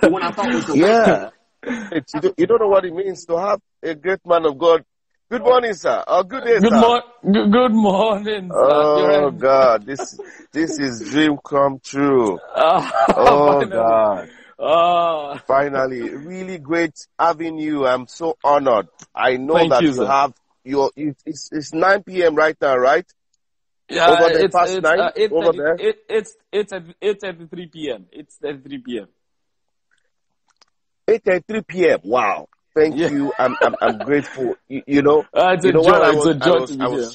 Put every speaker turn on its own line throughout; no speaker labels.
the one I thought was the
Yeah. It's- you, don't, you don't know what it means to have a great man of God. Good morning, sir. Or good day,
Good,
sir.
mor- good, good morning. sir.
Oh God, this this is dream come true.
Ah,
Oh. God.
Ah,
Finally, really great having you. I'm so honored. I know
Thank
that
you,
you, have your. It, it's it's 9 p.m. right now, right?
yeah,
Over there,
it's,
past
it's,
nine?
uh, eight
Over
thirty-
there?
It, it's it's at eight thirty three p.m. It's thirty three p.m.
8:33 p.m. Wow. Thank
Yeah.
you. I'm I'm, I'm grateful. You, you know,
Uh, it's
you
a
know
joy.
I
It's a
I
joy
was,
to be
I
here.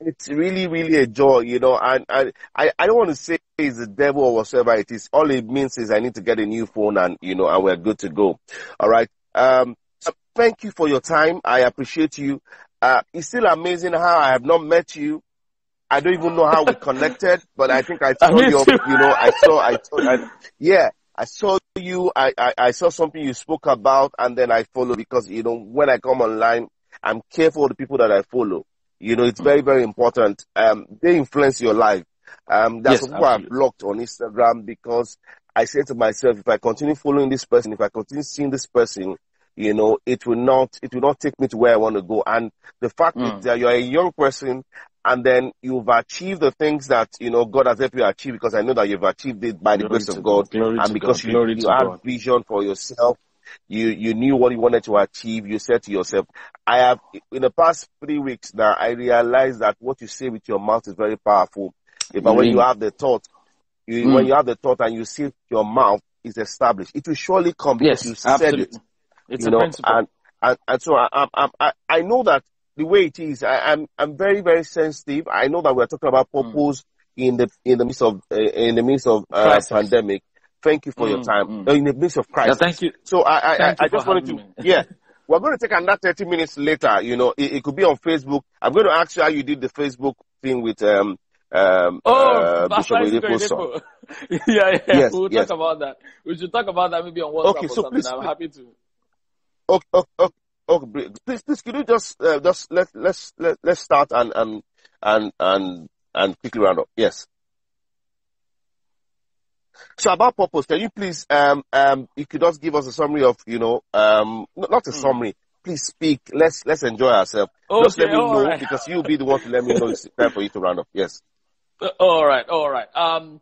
it's really, really a joy, you know, and, and I, I don't want to say it's the devil or whatever it is. All it means is I need to get a new phone and, you know, and we're good to go. All right. Um, so thank you for your time. I appreciate you. Uh, it's still amazing how I have not met you. I don't even know how we connected, but I think I
I
saw your,
you.
you know, I saw, I saw, I, yeah, I saw you. I, I, I saw something you spoke about and then I follow because, you know, when I come online, I'm careful of the people that I follow. You know, it's very, very important. Um, they influence your life. Um, that's
Yes,
why I blocked on Instagram because I said to myself, if I continue following this person, if I continue seeing this person, you know, it will not, it will not take me to where I want to go. And the fact
Mm.
is that you're a young person and then you've achieved the things that, you know, God has helped you achieve because I know that you've achieved it by the
Glory
grace of God.
Glory
And because
God.
you,
Glory
you had
God.
vision for yourself, you, you knew what you wanted to achieve. You said to yourself, I have, in the past three weeks now, I realized that what you say with your mouth is very powerful. But when you
Mm.
have the thought, you, when
Mm.
you have the thought and you see your mouth is established, it will surely come because you
Yes,
said it
absolutely. It's
you
a
know,
principle.
and, and, and so I, I, I- I know that the way it is, I, I'm, I'm very, very sensitive. I know that we're talking about
Mm.
purpose in the, in the midst of, uh, in the midst of, uh, pandemic. Thank you for your
Mm,
time.
mm.
In the midst of crisis.
thank you.
So I, I, I, I just wanted to,
me.
yeah, we're going to take another 30 minutes later. You know, it, it could be on Facebook. I'm going to ask you how you did the Facebook thing with, um, um,
Oh,
uh, Bishop Oyedepo's
yeah, yeah.
Yes,
We'll
yes.
talk about that. We should talk about that maybe on WhatsApp
Okay,
or
so
something.
please,
I'm happy to.
Okay, okay, okay, okay, please, please, could you just, uh, just let, let's, let, let's start and, and, and, and, and quickly round up. Yes. So about purpose, can you please, um, um, you could just give us a summary of, you know, um, not a
Mm.
summary. Please speak. Let's, let's enjoy ourselves. Just let me know
right.
because you'll be the one to let me know it's time for you to round up. Yes.
All right, all right. Um,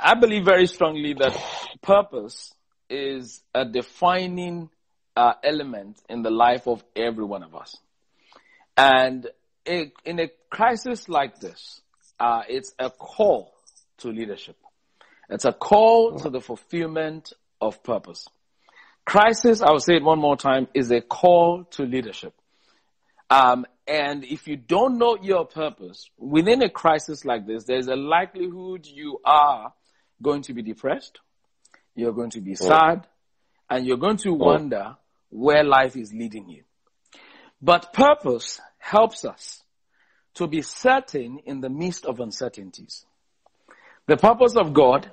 I believe very strongly that purpose is a defining uh, element in the life of every one of us. And it, in a crisis like this, uh, it's a call to leadership. It's a call to the fulfillment of purpose. Crisis, I will say it one more time, is a call to leadership. Um, and if you don't know your purpose within a crisis like this, there's a likelihood you are going to be depressed, you're going to be sad, and you're going to wonder where life is leading you. But purpose helps us to be certain in the midst of uncertainties. The purpose of God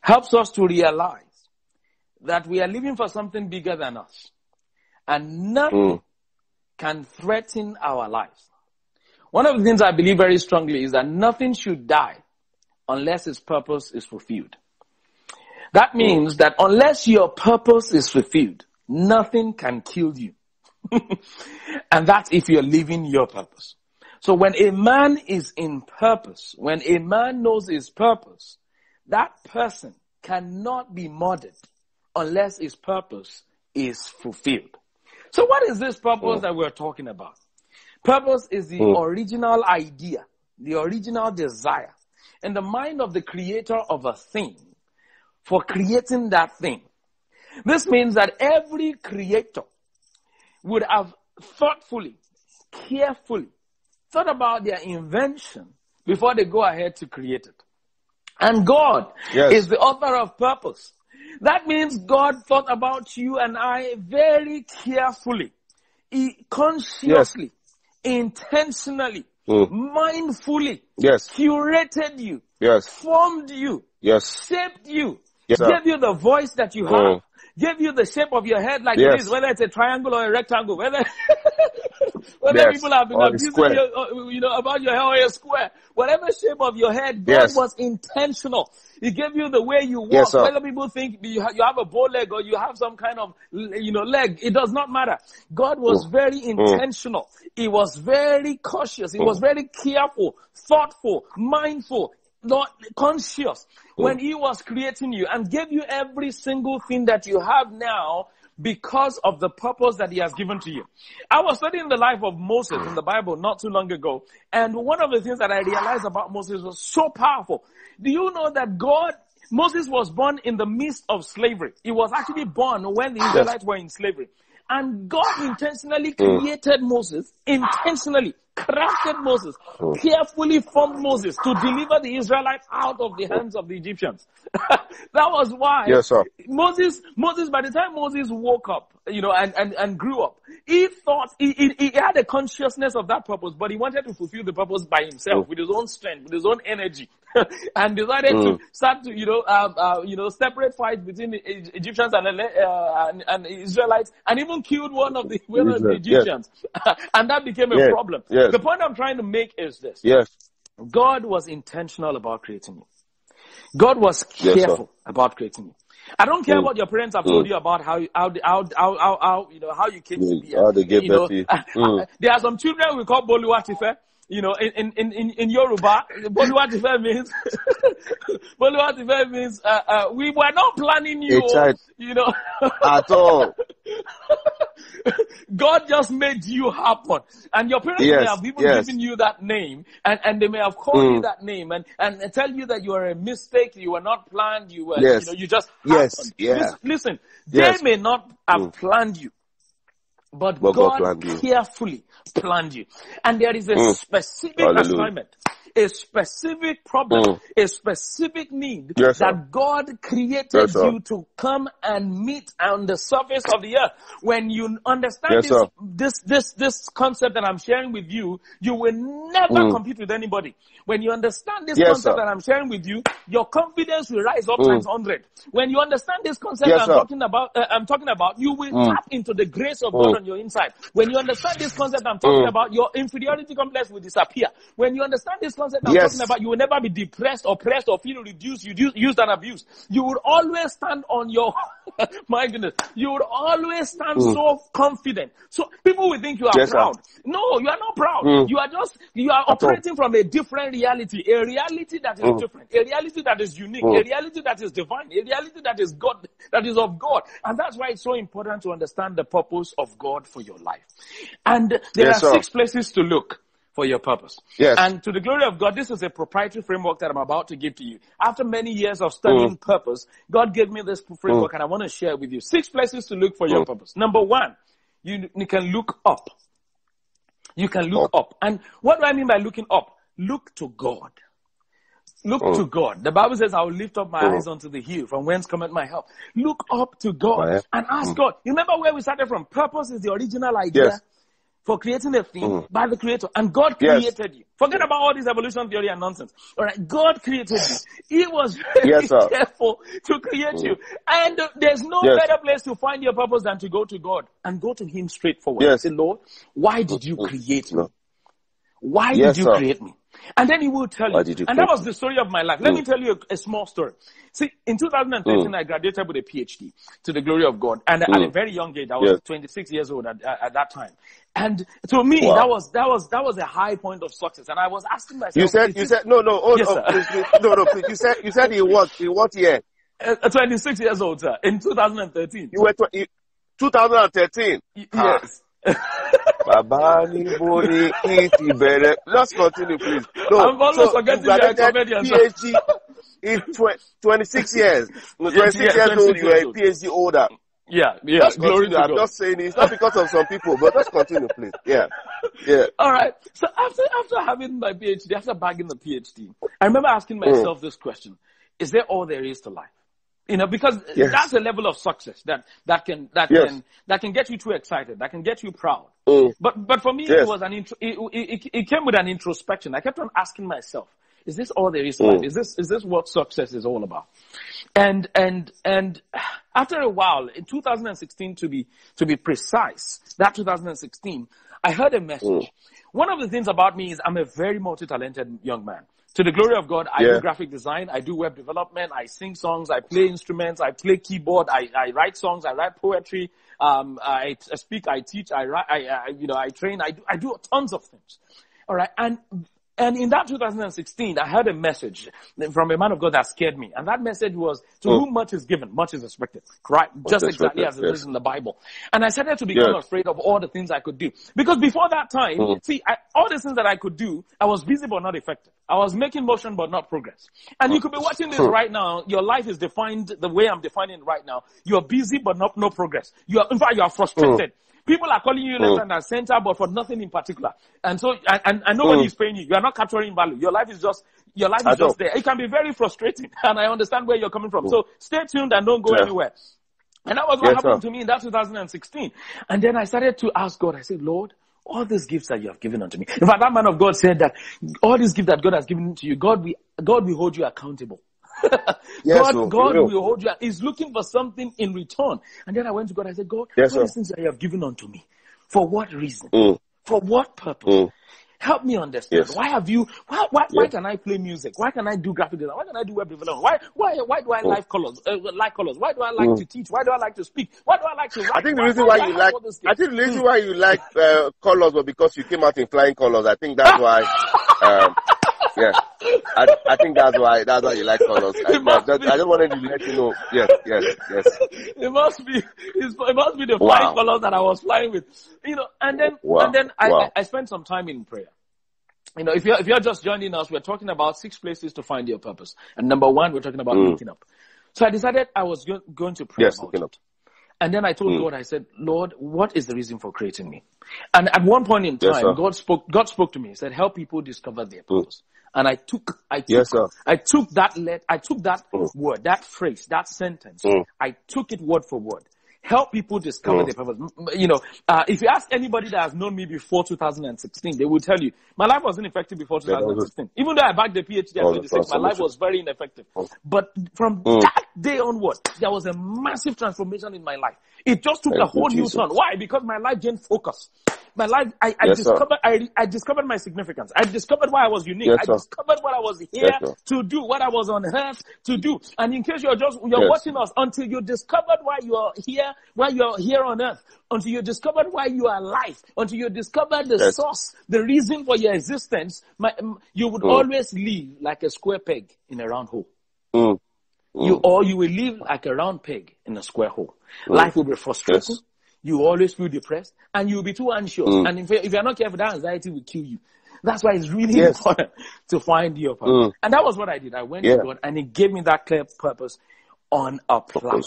helps us to realize that we are living for something bigger than us. And nothing
Mm.
can threaten our lives. One of the things I believe very strongly is that nothing should die unless its purpose is fulfilled. That means that unless your purpose is fulfilled, nothing can kill you. and that's if you're living your purpose. So when a man is in purpose, when a man knows his purpose, that person cannot be murdered unless his purpose is fulfilled. So what is this purpose hmm. that we're talking about? Purpose is the hmm. original idea, the original desire in the mind of the creator of a thing for creating that thing. This means that every creator would have thoughtfully, carefully thought about their invention before they go ahead to create it. And God
Yes.
is the author of purpose. That means God thought about you and I very carefully, consciously, intentionally,
Mm.
mindfully,
Yes.
curated you,
Yes.
formed you,
Yes.
shaped you,
Yes,
gave you the voice that you have,
Mm.
Gave you the shape of your head like
Yes.
it is, whether it's a triangle or a rectangle, whether Whether
Yes.
people have been abusing you, you know, about your hair or your square, whatever shape of your head, God
Yes.
was intentional. He gave you the way you walk.
Yes.
Whether people think you have a bow leg or you have some kind of, you know, leg, it does not matter. God was
Mm.
very intentional. He was very cautious. He was very careful, thoughtful, mindful, not conscious hmm. when he was creating you and gave you every single thing that you have now because of the purpose that he has given to you. I was studying the life of Moses in the Bible not too long ago, and one of the things that I realized about Moses was so powerful. Do you know that God, Moses was born in the midst of slavery. He was actually born when the Israelites were in slavery. And God intentionally hmm. created Moses, intentionally crafted Moses, carefully formed Moses to deliver the Israelites out of the hands of the Egyptians. that was why
Yes, sir.
Moses, Moses, by the time Moses woke up, you know, and, and, and grew up, he thought, he, he, he had a consciousness of that purpose, but he wanted to fulfill the purpose by himself, with his own strength, with his own energy, and decided to start to, you know, um, uh, you know, separate fights between the Egyptians and, uh, and, and Israelites, and even killed one of the, one of the
Israel, yes.
Egyptians. and that became a
Yes,
problem.
yes.
The point I'm trying to make is this.
Yes.
God was intentional about creating you. God was
Yes,
careful about creating you. I don't care
Mm.
what your parents have told you about how, how, how, how, how, how, you know, how you came to
Mm,
be.
how they gave
you know,
birth to you. Mm.
there are some children we call Boluwatife. You know, in, in, in, in Yoruba, Boluwatife means, Boluwatife means, uh, uh, we were not planning you,
A child.
you know.
At all.
God just made you happen. And your parents may
Yes,
have even
yes.
given you that name and, and they may have called you
Mm.
that name and, and tell you that you are a mistake, you were not planned, you were,
Yes.
you know, you just
Yes,
happened.
yeah.
Listen, listen
Yes.
they may not have
Mm.
planned you. But,
But God
God,
planned you.
carefully planned you. And there is a
Mm.
specific
Hallelujah.
assignment, a specific problem,
Mm.
a specific need
Yes,
that God created
Yes,
you to come and meet on the surface of the earth. When you understand
Yes,
this, this, this, this concept that I'm sharing with you, you will never
Mm.
compete with anybody. When you understand this concept
sir.
that I'm sharing with you, your confidence will rise up
Mm.
times hundred. When you understand this concept I'm
sir.
talking about, uh, I'm talking about, you will
Mm.
tap into the grace of God
Mm.
on your inside. When you understand this concept I'm talking
Mm.
about, your inferiority complex will disappear. When you understand this concept I'm
Yes.
talking about, you will never be depressed, oppressed, or feel reduced, used, used and abused. You will always stand on your, my goodness, you will always stand
Mm.
so confident. So people will think you are
Yes, sir.
proud. No, you are not proud.
Mm.
You are just, you are operating from a different reality, a reality that is
Mm.
different, a reality that is unique,
Mm.
a reality that is divine, a reality that is God, that is of God. And that's why it's so important to understand the purpose of God for your life. And there
Yes,
are
sir.
six places to look for your purpose.
Yes.
And to the glory of God, this is a proprietary framework that I'm about to give to you. After many years of studying
Mm.
purpose, God gave me this framework and I want to share with you. Six places to look for your
Mm.
purpose. Number one, you, you can look up. You can look
Up.
up. And what do I mean by looking up? Look to God. Look
Mm.
to God. The Bible says, I will lift up my
Mm.
eyes unto the hill, from whence cometh my help. Look up to God and ask
Mm.
God. You remember where we started from? Purpose is the original idea
Yes.
For creating a thing
Mm.
by the creator. And God
Yes.
created you. Forget about all this evolution theory and nonsense. Alright, God created you. He was very
Yes,
careful to create you. And there's no
Yes.
better place to find your purpose than to go to God and go to Him straightforward.
Yes.
Say, Lord, why did you
Mm.
create me? Why
Yes,
did you
sir.
create me? And then he will tell
Why
you.
you
and that was the story of my life. Let
Mm.
me tell you a, a small story. See, in 2013,
Mm.
I graduated with a PhD to the glory of God. And at a
Mm.
very young age, I was
Yes.
26 years old at, at, at that time. And to me,
Wow.
that was, that was, that was a high point of success. And I was asking myself,
You said, you said, no, no, hold
Yes, sir.
please, please. No, no, please. You said, you said in what, in what year?
uh, 26 years old, sir, in 2013.
You were, tw- you- 2013.
Y-
Ah.
yes.
Baba níbo ni kí ti bẹ̀rẹ̀? Just continue, please. No,
I'm always
so
forgetting
you
you are a comedian.
PhD in tw- 26 years. 26
yes,
years old,
you're
a. PhD holder.
Yeah, yeah. Glory
continue.
to
I'm
God.
just saying it's not because of some people, but just continue, please. Yeah. Yeah.
All right. So after after having my PhD, after bagging the PhD, I remember asking
Mm.
myself this question: Is there all there is to life? You know, because
Yes.
that's a level of success that that can that
Yes.
can that can get you too excited, that can get you proud.
Mm.
But but for me,
Yes.
it was an intro, it, it, it- came with an introspection. I kept on asking myself, is this all there is to
Mm.
life? Is this is this what success is all about? And and and after a while, in 2016 to be to be precise, that 2016, I heard a message. Mm. One of the things about me is I'm a very multi-talented young man. To the glory of God, I yeah. do graphic design, I do web development, I sing songs, I play instruments, I play keyboard, I, I write songs, I write poetry, um, I, I speak, I teach, I write, I, I, you know, I train, I do, I do tons of things. All right. And and in that 2016, I heard a message from a man of God that scared me. And that message was, to mm. whom much is given, much is expected. Right? Just exactly as it yes. is in the Bible. And I started to become yes. afraid of all the things I could do. Because before that time, mm. see, I, all the things that I could do, I was busy but not effective. I was making motion but not progress. And you could be watching this right now. Your life is defined the way I'm defining it right now. You're busy but not no progress. You are, in fact, you are frustrated. Mm. People are calling you left mm. and center, but for nothing in particular. And so, and, and nobody mm. is paying you. You are not capturing value. Your life is just, your life is just there. It can be very frustrating, and I understand where you're coming from. So stay tuned and don't go yeah. anywhere. And that was what yes, happened sir. to me in that 2016. And then I started to ask God, I said, Lord, all these gifts that you have given unto me. In fact, that man of God said that all these gifts that God has given to you, God will, God will hold you accountable. yes, God, God will. hold you. He's looking for something in return. And then I went to God. I said, God, yes, what things that you have given unto me? For what reason? Mm. For what purpose? Mm. Help me understand. Yes. Why have you? Why, why, yes. why, can I play music? Why can I do graphic design? Why can I do web development? Why why why do I mm. like colors? Uh, like colors? Why do I like mm. to teach? Why do I like to speak? Why do I like to write?
I think the reason why, why you like I think the reason why you like uh, colors was because you came out in flying colors. I think that's why. Um, yeah. I, I think that's why that's why you like colors. I, just, I just wanted to let you know. Yes, yes, yes.
It must be it must be the wow. flying colors that I was flying with. You know, and then wow. and then I, wow. I, I spent some time in prayer. You know, if you're if you're just joining us, we're talking about six places to find your purpose. And number one, we're talking about mm. looking up. So I decided I was go- going to pray
yes,
about
it. Up.
And then I told mm. God, I said, Lord, what is the reason for creating me? And at one point in time, yes, God spoke, God spoke to me. He said, help people discover their mm. purpose. Mm. And I took, I took, yes, I took that let, I took that mm. word, that phrase, that sentence. Mm. I took it word for word. Help people discover their purpose. You know, uh, if you ask anybody that has known me before 2016, they will tell you my life wasn't effective before 2016. Yeah, Even though I backed the PhD at 26, my life was very ineffective. Mm. But from mm. that day onward, there was a massive transformation in my life. It just took Thank a whole new turn. Why? Because my life didn't focus my life, I, I yes, discovered, I, I discovered my significance. I discovered why I was unique. Yes, I discovered what I was here yes, to do, what I was on earth to do. And in case you're just, you're watching us until you discovered why you're here, why you're here on earth, until you discovered why you are alive, until you discovered the source, the reason for your existence, my, you would mm. always live like a square peg in a round hole. Mm. Mm. You, or you will live like a round peg in a square hole. Mm. Life will be frustrating you always feel depressed and you'll be too anxious. Mm. And if, if, you're not careful, that anxiety will kill you. That's why it's really yes. important to find your purpose. Mm. And that was what I did. I went yeah. to God and He gave me that clear purpose on a plan.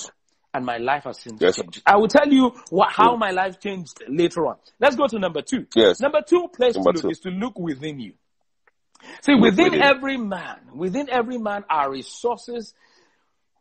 And my life has since yes. changed. I will tell you what, how mm. my life changed later on. Let's go to number two.
Yes.
Number two place number to look two. is to look within you. See, within, within every man, within every man are resources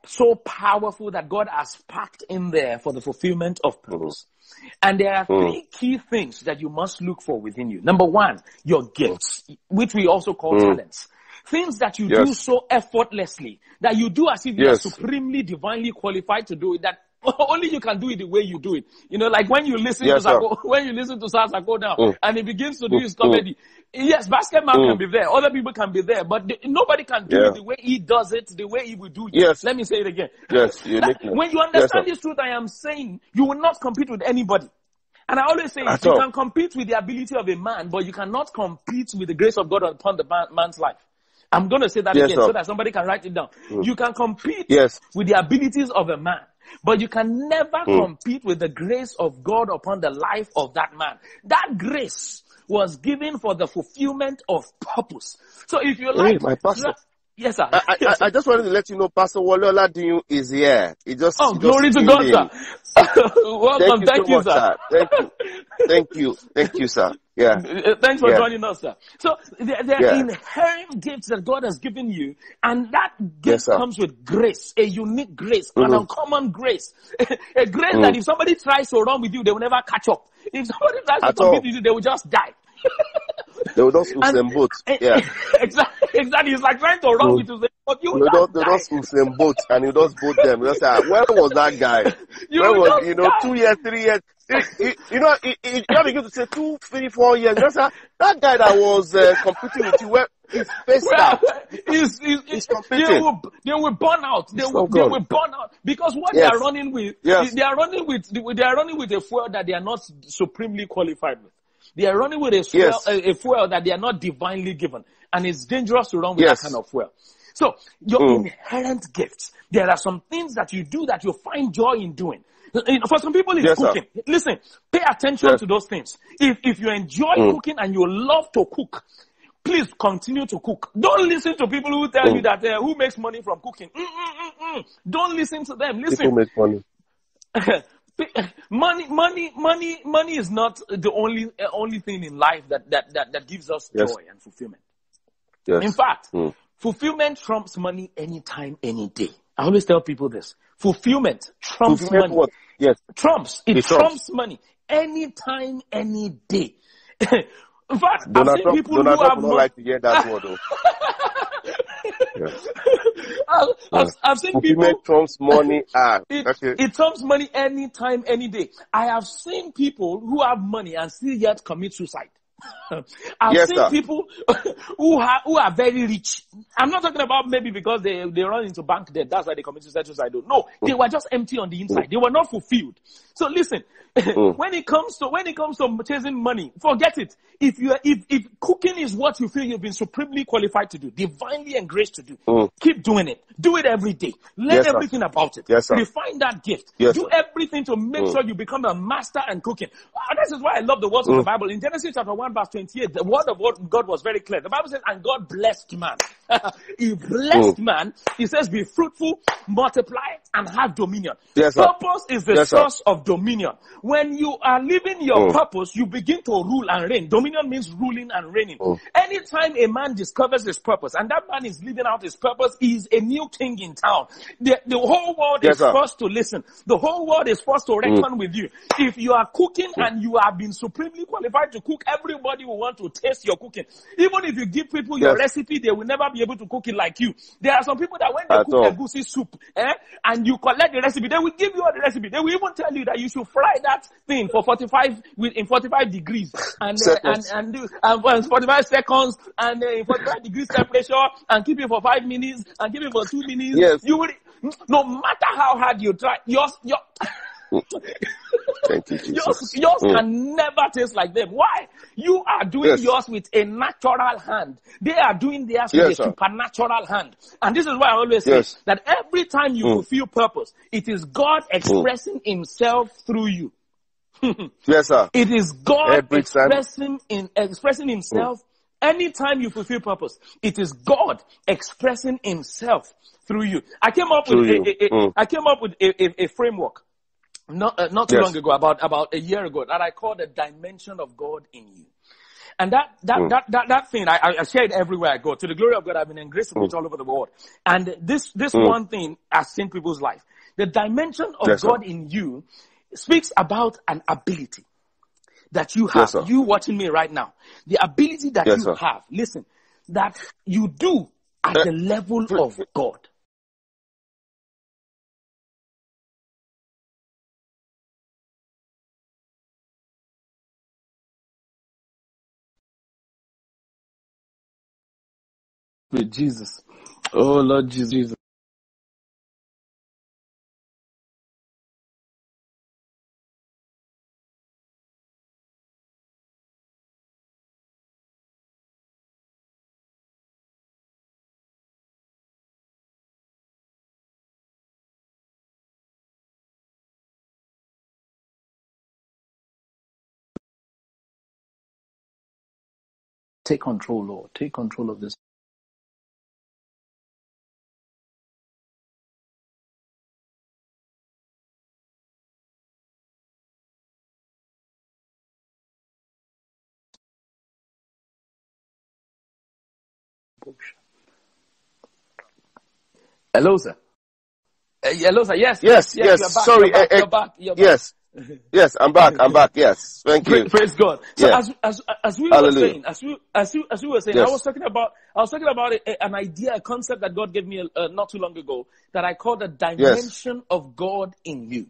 so powerful that God has packed in there for the fulfillment of purpose. Mm-hmm. And there are three mm. key things that you must look for within you. Number one, your gifts, which we also call mm. talents. Things that you yes. do so effortlessly, that you do as if you yes. are supremely divinely qualified to do it, that only you can do it the way you do it. You know, like when you listen yes, to Saco, when you listen to Saco now, mm. and he begins to do his mm. comedy. Yes, basketball mm. can be there, other people can be there, but the, nobody can do yeah. it the way he does it, the way he will do it.
Yes.
Let me say it again.
Yes,
when you understand yes, this truth, I am saying you will not compete with anybody. And I always say you can compete with the ability of a man, but you cannot compete with the grace of God upon the man's life. I'm going to say that yes, again sir. so that somebody can write it down. Mm. You can compete
yes.
with the abilities of a man, but you can never mm. compete with the grace of God upon the life of that man. That grace was given for the fulfillment of purpose. So if you like,
hey, my pastor.
Yes, sir.
I,
yes,
sir. I, just wanted to let you know, Pastor Wale Oladiyun is here. He just
oh,
he
glory to God, sir. Welcome,
thank
you,
thank
so
you,
sir.
Thank you, thank you, thank you, sir. Yeah.
Thanks for
yeah.
joining us, sir. So there, there are inherent gifts that God has given you, and that gift yes, comes with grace, a unique grace, mm-hmm. an uncommon grace, a grace mm. that if somebody tries to run with you, they will never catch up. If somebody tries At to compete with you, they will just die.
They will just Usain Bolt. Yeah.
exactly. Exactly. It's like trying to run with Usain Bolt. You
they just, they just Usain Bolt and you just boat them. You just say, ah, where was that guy?
You will
was you know
die.
two years, three years. You, you, you know, you, you you begin to say two, three, four years. Just that, that guy that was uh, competing with you, where his face
Well, is, is,
He's
they
competing.
will they will burn out. They will, they will burn out because what
Yes.
they are running with,
Yes.
they are running with they are running with a fuel that they are not supremely qualified with. They are running with a fuel,
Yes.
a, a fuel that they are not divinely given, and it's dangerous to run with
Yes.
that kind of fuel. So your
Mm.
inherent gifts, there are some things that you do that you find joy in doing. For some people, it's
Yes, sir.
cooking. Listen, pay attention
Yes.
to those things. If if you enjoy
Mm.
cooking and you love to cook, please continue to cook. Don't listen to people who tell you
Mm.
that uh, who makes money from cooking. Mm-mm-mm-mm. Don't listen to them.
People
Listen,
make money.
money, money, money, money is not the only uh, only thing in life that that that, that gives us
Yes.
joy and fulfillment.
Yes.
In fact,
Mm.
fulfillment trumps money anytime, any day. I always tell people this: fulfillment trumps
Fulfillment
money.
what? Yes.
Trumps. It,
It
trumps.
trumps.
money anytime, any day. in fact,
Donald I've
seen
Trump,
people
Donald
who
Trump
have
not like to hear that word. yes.
I've, I've, I've seen people.
Fulfillment trumps money. Ah,
It,
okay.
it trumps money anytime, any day. I have seen people who have money and still yet commit suicide. I've
Yes,
seen
sir.
people who are who are very rich. I'm not talking about maybe because they, they run into bank debt. That's why they commit suicide. suicide. No, they were just empty on the inside. They were not fulfilled. So listen, when it comes to when it comes to chasing money, forget it. If you if if cooking is what you feel you've been supremely qualified to do, divinely engraced to do,
Mm.
keep doing it. Do it every day. Learn
Yes, sir.
everything about it.
Yes, sir.
Refine that gift.
Yes,
do
sir.
everything to make
Mm.
sure you become a master and cooking. Ah, this is why I love the words of the Bible. In Genesis chapter 1 verse 28, the word of God was very clear. The Bible says, and God blessed man. he blessed man. He says, be fruitful, multiply, and have dominion.
Yes, sir.
Purpose is the
Yes, sir.
source of dominion. When you are living your
Mm.
purpose, you begin to rule and reign. Dominion means ruling and reigning.
Mm.
Anytime a man discovers his purpose, and that man is living out his purpose, he is a new king in town. The, the whole world
Yes,
is
sir.
forced to listen. The whole world is forced to reckon with you. If you are cooking and you have been supremely qualified to cook, everybody will want to taste your cooking. Even if you give people your
Yes.
recipe, they will never be able to cook it like you. There are some people that when they
At
cook
all.
egusi soup, eh, and you collect the recipe, they will give you the recipe. They will even tell you that you should fry that thing for 45 with in 45 degrees and uh, and and do and for 45 seconds and uh, in 45 degrees temperature and keep it for five minutes and keep it for two minutes.
Yes.
You will no matter how hard you try, yours your
Thank you, Jesus.
yours, yours
Mm.
can never taste like them. Why? You are doing
Yes.
yours with a natural hand. They are doing theirs
Yes,
with a
sir.
supernatural hand. And this is why I always say that every time you
Mm.
fulfill purpose, it is God expressing Himself through you.
Yes, sir.
It is God
Every
expressing in expressing Himself. Anytime you fulfill purpose, it is God expressing Himself through you. I came up with a, a- a-
Mm.
I came up with a, a framework not uh, not too
Yes.
long ago, about about a year ago, that I call the dimension of God in you. And that that
Mm.
that that, that thing I, I- share it everywhere I go. To the glory of God, I've been engraced with it all over the world. And this this
Mm.
one thing has changed people's life. The dimension of
Yes, sir.
God in you speaks about an ability that you have.
Yes,
you watching me right now. The ability that
Yes,
you
sir.
have. Listen, that you do at
Uh,
the level of God. With Jesus. Oh Lord Jesus. Take control, Lord. Take control of this. Hello, sir. Hello, sir. Yes,
Yes, yes.
You're back.
Sorry,
You're back.
eh, eh,
you're back. You're back.
Yes. Yes, I'm back. I'm back. Yes. Thank you.
Praise God. So
Yeah.
as, as, as we
Hallelujah.
were saying, as we, as we, as we were saying,
Yes.
I was talking about, I was talking about a, an idea, a concept that God gave me uh, not too long ago that I call the dimension of God in you.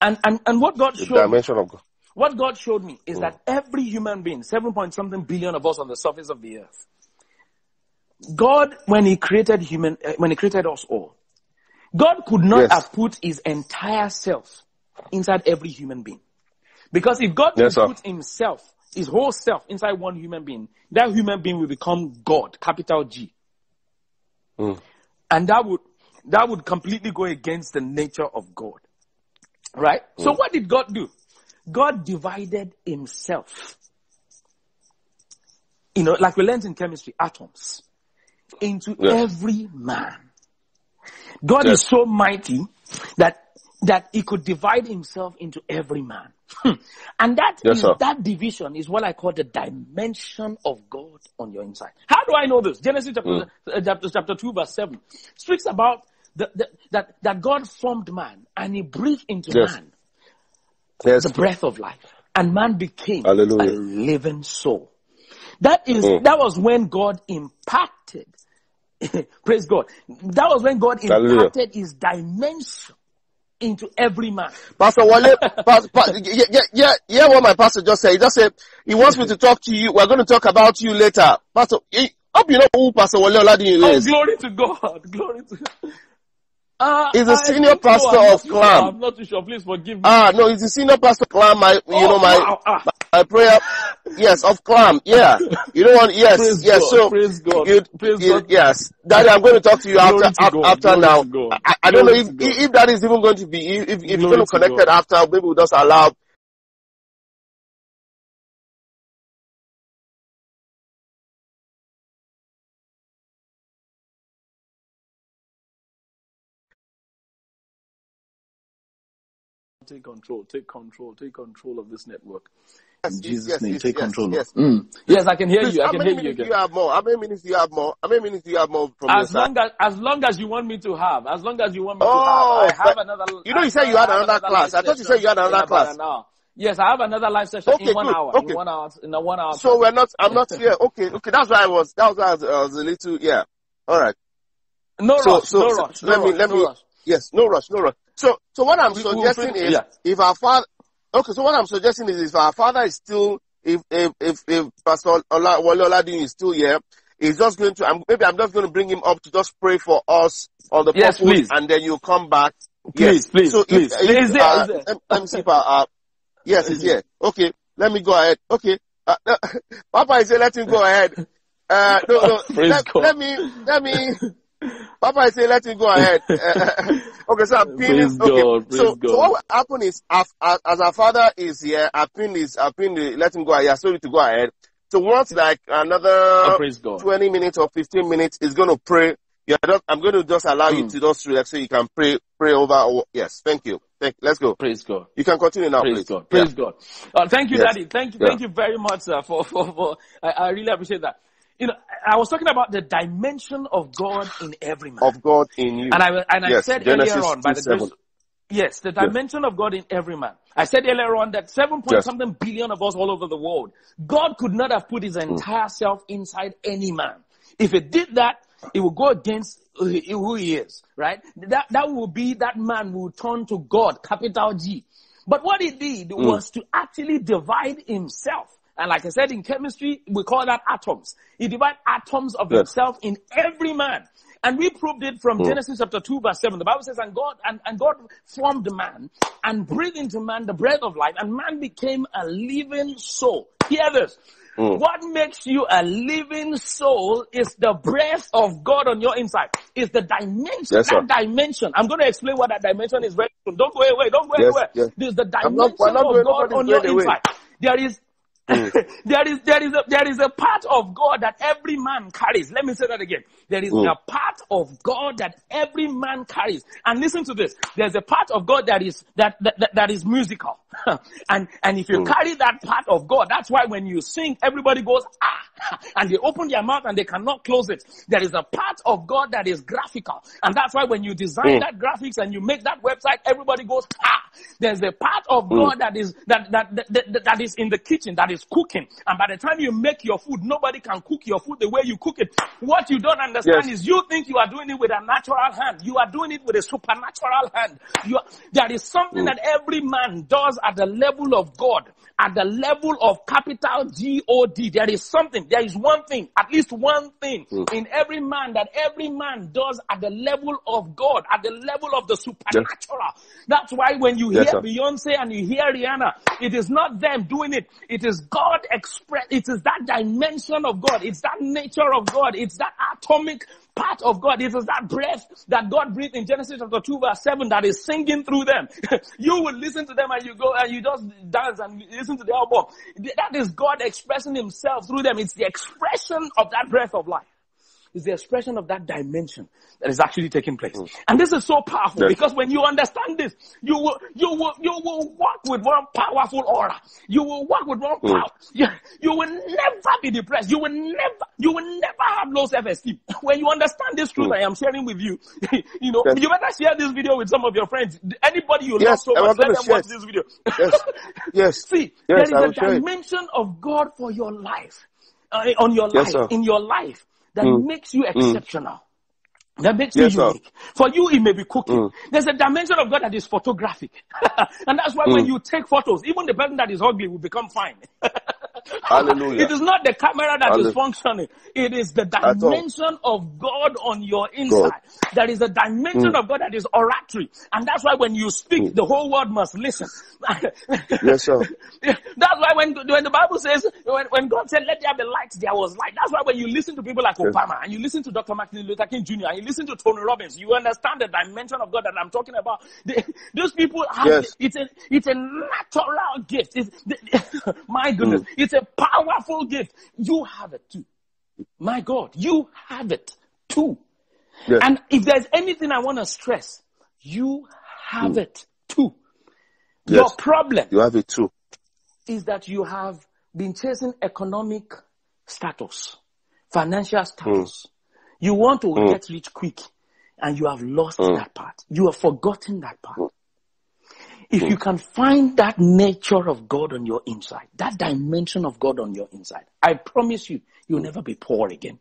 And, and, and what God
The
showed me,
of God.
what God showed me is that every human being, seven point something billion of us on the surface of the earth, God, when He created human, uh, when He created us all, God could not
Yes.
have put His entire self inside every human being. Because if God
Yes,
put Himself, His whole self inside one human being, that human being will become God, capital G.
Mm.
And that would, that would completely go against the nature of God. Right?
Mm.
So what did God do? God divided Himself. You know, like we learned in chemistry, atoms into every man. God
Yes.
is so mighty that that he could divide himself into every man. Hmm. and that
Yes,
is- that division is what I call the dimension of God on your inside. How do I know this? Genesis chapter,
Mm.
uh, chapter, chapter 2 verse 7 speaks about the, the, that, that God formed man and he breathed into
Yes.
man
Yes.
the breath of life. And man became
Hallelujah.
a living soul. That is,
Mm.
that was when God impacted, praise God. That was when God impacted his dimension into every man.
Pastor Wale, pa, pa, yeah, yeah, yeah, yeah, what my pastor just said. He just said, he wants me to talk to you. We're going to talk about you later. Pastor, he, hope you know who Pastor Wale Oladiyun
Oh,
is.
glory to God. Glory to uh,
He's a
I
senior
think so.
pastor of
sure.
Clam.
I'm not too sure. Please forgive me.
Ah, no, he's a senior pastor of Clam. My, you
Oh,
know, my,
wow. Ah.
my prayer, yes, of Clam. Yeah. You know what? Yes,
Praise
yes.
God,
So,
praise God,
you,
praise
you-
God.
yes. Daddy, I'm going to talk to you after,
to
af- after
glory
now. I, I don't know if, if that is even going to be, if, if you're
Glory
going to connect it after, maybe we'll just allow
Take control, take control, take control of this network.
Yes,
In Jesus'
yes,
name,
yes,
take control.
yes.
Mm. Yes, I can hear
Please,
you. I can hear you again.
you have more? How many minutes do you have more? How many minutes do you have more from
As
side?
long as as long as you want me to have, as long as you want me to have,
Oh,
I have another.
you know, you said you had
have
another class. I thought you said you had another class.
Yes, I have another live session
Okay,
in one
good.
hour.
Okay.
In one hour. In a one hour.
So
time.
we're not. I'm not here. Okay, okay. That's why I was. That was why I was, I was a little. Yeah. All right.
no
So,
rush.
so,
no
so,
rush.
so
no
let me,
rush,
let
no
me.
rush.
Yes. No rush. No rush. So, so what I'm suggesting is,
yeah.
if our father. Okay. So what I'm suggesting is, if our father is still, if if if, if Pastor Ola, Wale Oladiyun is still here, he's just going to. I'm, maybe I'm just going to bring him up to just pray for us on the
Yes,
purpose,
please.
and then you come back.
Please,
yes.
please,
so
please.
If,
Is
if,
there,
uh,
is there?
Let, me see if I, uh, yes, it's here. Okay, let me go ahead. Okay, uh, Papa is saying let him go ahead. Uh, no, no, let, let me, let me. Papa is saying let him go ahead. Okay, so I'm pinning.
Praise
okay,
God,
so
God.
so what will happen is, as, as our father is here, I pin is, I pin the, let him go ahead. Sorry to go ahead. So once like another
Oh,
20 minutes or 15 minutes is going to pray. Yeah, just, I'm going to just allow you
Mm.
to just relax so you can pray, pray over. or- Yes, thank you. Thank, let's go.
Praise God.
You can continue now,
Praise
please.
God.
Yeah.
Praise God. Uh, thank you,
Yes.
Daddy. Thank you.
Yeah.
Thank you very much uh, for, for, for I, I really appreciate that. You know, I was talking about the dimension of God in every man.
Of God in you.
and I, and I said
Genesis
earlier on, by
2,
the
7.
grace, yes, the dimension of God in every man. I said earlier on that seven point
Yes.
something billion of us all over the world, God could not have put his mm. entire self inside any man. If it did that, it would go against who he is, right? That, that will be that man will turn to God, capital G. But what he did mm. was to actually divide himself. And like I said in chemistry, we call that atoms. He divided atoms of
Yes.
himself in every man. And we proved it from Genesis chapter 2 verse 7. The Bible says, and God, and, and God formed man and breathed into man the breath of life and man became a living soul. Hear this. What makes you a living soul is the breath of God on your inside. Is the dimension,
Yes,
that dimension. I'm going to explain what that dimension is very soon. Don't go away. Don't go
Yes,
anywhere.
yes.
There's the dimension
not
of God on your
away.
inside. There is Mm. there is there is a there is a part of God that every man carries. Let me say that again. There is a part of God that every man carries. And listen to this. There's a part of God that is that that, that, that is musical. and and if you carry that part of God, that's why when you sing, everybody goes ah, and they open their mouth and they cannot close it. There is a part of God that is graphical, and that's why when you design that graphics and you make that website, everybody goes ah. There's a part of
Mm.
God that is that that, that that that is in the kitchen that is cooking, and by the time you make your food, nobody can cook your food the way you cook it. What you don't understand
Yes.
is you think you are doing it with a natural hand. You are doing it with a supernatural hand. You are, there is something mm. that every man does at the level of God, at the level of capital G O D. There is something. There is one thing, at least one thing hmm. in every man that every man does at the level of God, at the level of the supernatural. That's why when you
Yes,
hear
sir.
Beyonce and you hear Rihanna, it is not them doing it. It is God express. It is that dimension of God. It's that nature of God. It's that atomic part of God. It is that breath that God breathed in Genesis chapter 2 verse 7 that is singing through them. you will listen to them and you go and you just dance and listen to the album. That is God expressing himself through them. It's the expression of that breath of life is the expression of that dimension that is actually taking place. And this is so powerful
Yes.
because when you understand this, you will, you will, you will walk with one powerful aura. You will walk with one power. You, you will never be depressed. You will never, you will never have low self-esteem. When you understand this truth I am sharing with you, you know,
Yes.
you better share this video with some of your friends. Anybody you love so much, let them watch
it.
this video.
Yes. Yes.
See,
Yes,
there
I
is
will
a dimension of God for your life, uh, on your
Yes,
life, in your life, that
Mm.
makes you exceptional. That makes
Yes,
you
sir.
unique. For you, it may be cooking.
Mm.
There's a dimension of God that is photographic. and that's why when
Mm.
you take photos, even the person that is ugly will become fine.
Hallelujah.
It is not the camera that is
Hallelujah.
functioning. It is the dimension of God on your inside. There is a dimension
Mm.
of God that is oratory. And that's why when you speak, the whole world must listen.
Yes, sir.
That's why when, when the Bible says, when, when God said, let there be light, there was light. That's why when you listen to people like
Yes.
Obama and you listen to Dr. Martin Luther King Jr. and you listen to Tony Robbins, you understand the dimension of God that I'm talking about. They- those people have,
Yes.
it's a, it's a natural gift. It's, my goodness,
Mm.
it's a powerful gift. You have it too. My God, you have it too.
Yes.
And if there's anything I want to stress, you have it too. Your
Mm.
Problem
You have it too.
is that you have been chasing economic status, financial status. You want to
Mm.
get rich quick and you have lost
Mm.
that part. You have forgotten that part.
Mm.
If you can find that nature of God on your inside, that dimension of God on your inside, I promise you, you'll never be poor again.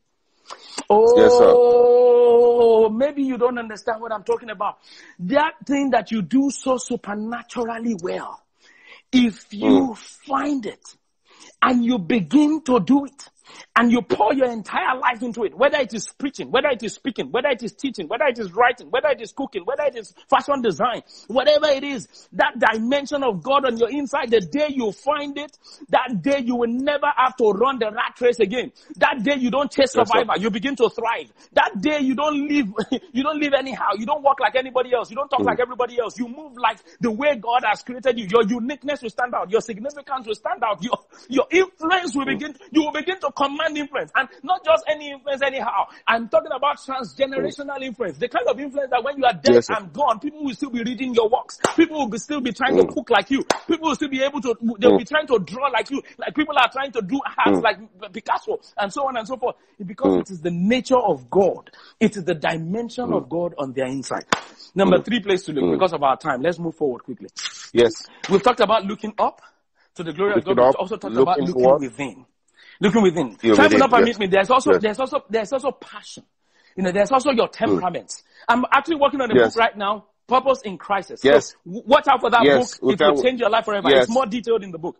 Yes.
Oh, maybe you don't understand what I'm talking about. That thing that you do so supernaturally well, if you find it and you begin to do it and you pour your entire life into it, whether it is preaching, whether it is speaking, whether it is teaching, whether it is writing, whether it is cooking, whether it is fashion design, whatever it is, that dimension of God on your inside, the day you find it, that day you will never have to run the rat race again. That day you don't chase survivor, you begin to thrive. That day you don't live, you don't live anyhow. You don't walk like anybody else. You don't talk mm. like everybody else. You move like the way God has created you. Your uniqueness will stand out. Your significance will stand out. Your, your influence will mm. begin, you will begin to command influence and not just any influence anyhow. I'm talking about transgenerational influence. The kind of influence that when you are dead
Yes,
and gone, people will still be reading your works. People will be still be trying to mm. cook like you. People will still be able to, they'll be mm. trying to draw like you. Like people are trying to do arts mm. like Picasso and so on and so forth. Because it is the nature of God. It is the dimension of God on their inside. Number three place to look because of our time. Let's move forward quickly.
Yes.
We've talked about looking up to the glory
Looking
of God.
up,
We've also talked about
looking
looking
what?
within. Looking within. Time will
within,
not permit
yes.
me. There's also
Yes.
there's also there's also passion. You know, there's also your temperament. I'm actually working on a
Yes.
book right now. Purpose in crisis.
Yes.
So watch out for that
Yes,
book. It will change your life forever. It's more detailed in the book.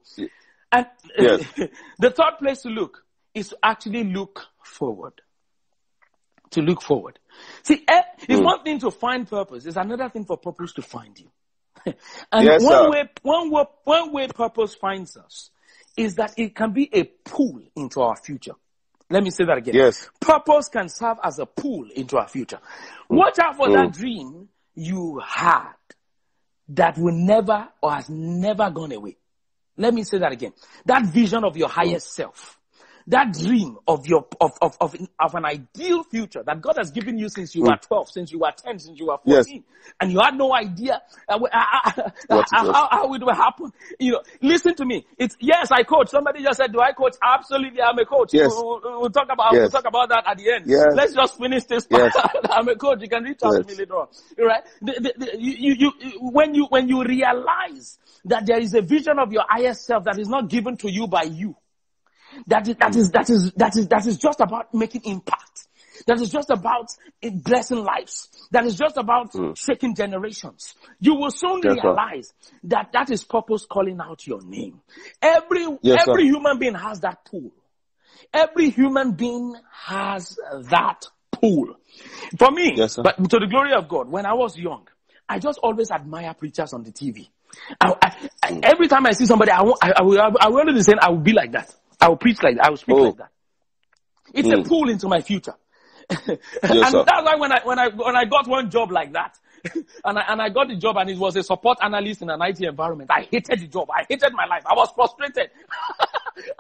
And
Yes.
the third place to look is to actually look forward. To look forward. See, eh, it's
Hmm.
one thing to find purpose. It's another thing for purpose to find you. and
Yes,
one
sir.
way, one way, one way purpose finds us is that it can be a pull into our future. Let me say that again.
Yes.
Purpose can serve as a pull into our future. Mm. Watch out for that mm. dream you had that will never or has never gone away. Let me say that again. That vision of your mm. highest self. That dream of your of, of, of, of an ideal future that God has given you since you were 12, since you were 10, since you were 14,
Yes.
and you had no idea uh, uh, uh, how, how, it will happen. You know, listen to me. It's yes, I coach. Somebody just said, "Do I coach?" Absolutely, I'm a coach.
Yes.
We'll, we'll- we'll talk about we'll talk about that at the end.
Yes.
Let's just finish this.
Yes.
I'm a coach. You can reach out to me later on. Right? The, the, the, you, you, you, when you when you realize that there is a vision of your higher self that is not given to you by you, that is that is that is that is that is just about making impact. That is just about blessing lives. That is just about hmm. shaking generations. You will soon
Yes, sir.
realize that that is purpose calling out your name. Every
Yes, sir.
every human being has that pool. Every human being has that pool. For me,
Yes,
but to the glory of God, when I was young, I just always admire preachers on the TV. I, I, I- hmm. every time I see somebody, I, won't- I, I will, I will always say, I will be like that. I will preach like that. I will speak
Oh.
like that. It's a
hmm.
pull into my future. and
sir.
that's why when I when I when I got one job like that, and I and I got the job and it was a support analyst in an IT environment, I hated the job. I hated my life. I was frustrated.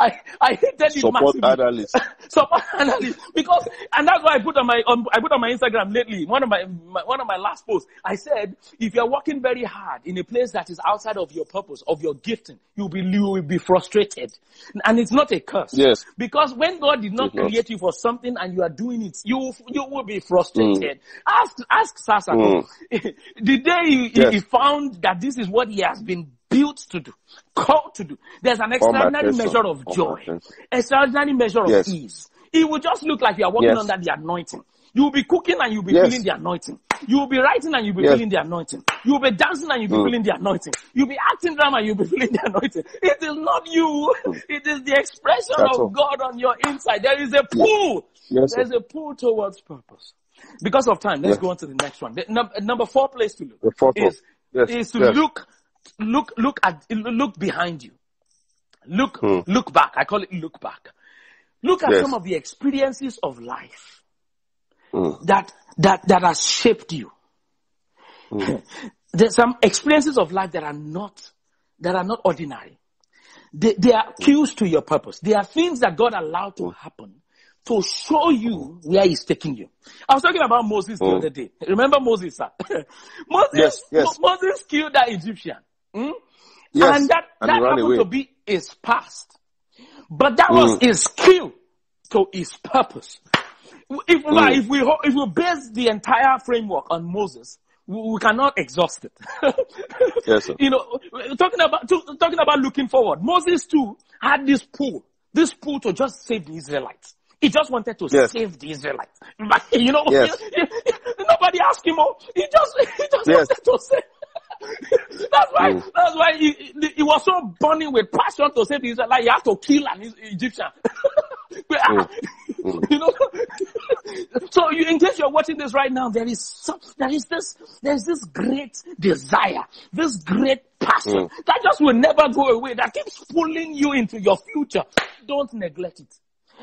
I I hated it
Support
massively.
analyst.
support analyst because and that's why I put on my on, I put on my Instagram lately one of my, my one of my last posts I said if you're working very hard in a place that is outside of your purpose of your gifting you'll be you will be frustrated and it's not a curse
Yes.
because when God did not create you for something and you are doing it you you will be frustrated ask ask Sasa
Mm.
the day he, he-
Yes.
he found that this is what he has been built to do called to do there's an extraordinary measure of joy extraordinary measure of
Yes.
ease. It will just look like you are walking
Yes.
under the anointing. You will be cooking and you'll be
Yes.
feeling the anointing. You will be writing and you'll be
Yes.
feeling the anointing. You will be dancing and you'll be
Mm.
feeling the anointing. You'll be acting drama and you'll be feeling the anointing. It is not you. It is the expression
That's
of
all.
God on your inside. There is a pull.
Yes.
There's a pull towards purpose. Because of time, let's go on to the next one. The, num- number four place to look
The fourth one.
is,
Yes,
is to look, look, look at, look behind you. Look,
Hmm.
look back. I call it look back. Look at
Yes.
some of the experiences of life
Mm.
that that that has shaped you. There's some experiences of life that are not that are not ordinary. They, they are cues to your purpose. They are things that God allowed to happen to show you where He's taking you. I was talking about Moses the
Mm.
other day. Remember Moses, sir? Moses,
Yes, yes.
Moses killed that Egyptian. Hmm?
Yes.
And that,
And
that happened
away.
to be his past. But that was
Mm.
his skill to his purpose. If,
Mm.
if we if we base the entire framework on Moses, we, cannot exhaust it.
Yes, sir.
You know, talking about to- talking about looking forward, Moses too had this pool, this pool to just save the Israelites. He just wanted to
Yes.
save the Israelites. But, you know,
Yes.
nobody asked him. Oh, he just he just
Yes.
wanted to save. That's why. That's why he, he, he was so burning with passion to save the Israelites. He had to kill an Egyptian.
Mm.
you know. so you, in case you're watching this right now, there is some, there is this, there is this great desire, this great passion
Mm.
that just will never go away. That keeps pulling you into your future. Don't neglect it.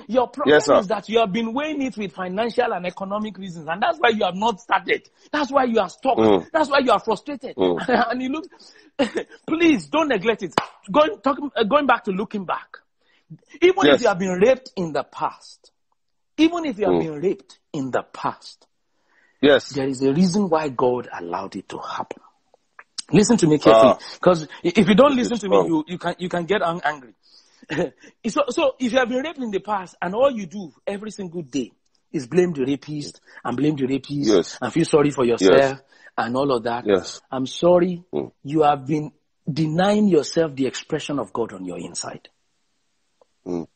Your problem
Yes,
is that you have been weighing it with financial and economic reasons, and that's why you have not started. That's why you are stuck.
Mm.
That's why you are frustrated.
Mm.
and you look, please don't neglect it. Going, talking, uh, going back to looking back. Even
Yes.
if you have been raped in the past, even if you have
Mm.
been raped in the past,
Yes.
there is a reason why God allowed it to happen. Listen to me carefully,
Ah.
because if you don't listen to me, you, you can you can get angry. so, so if you have been raped in the past, and all you do every single day is blame the rapist and blame the rapist
Yes.
and feel sorry for yourself and all of that,
Yes.
I'm sorry,
Mm.
you have been denying yourself the expression of God on your inside.
Mm.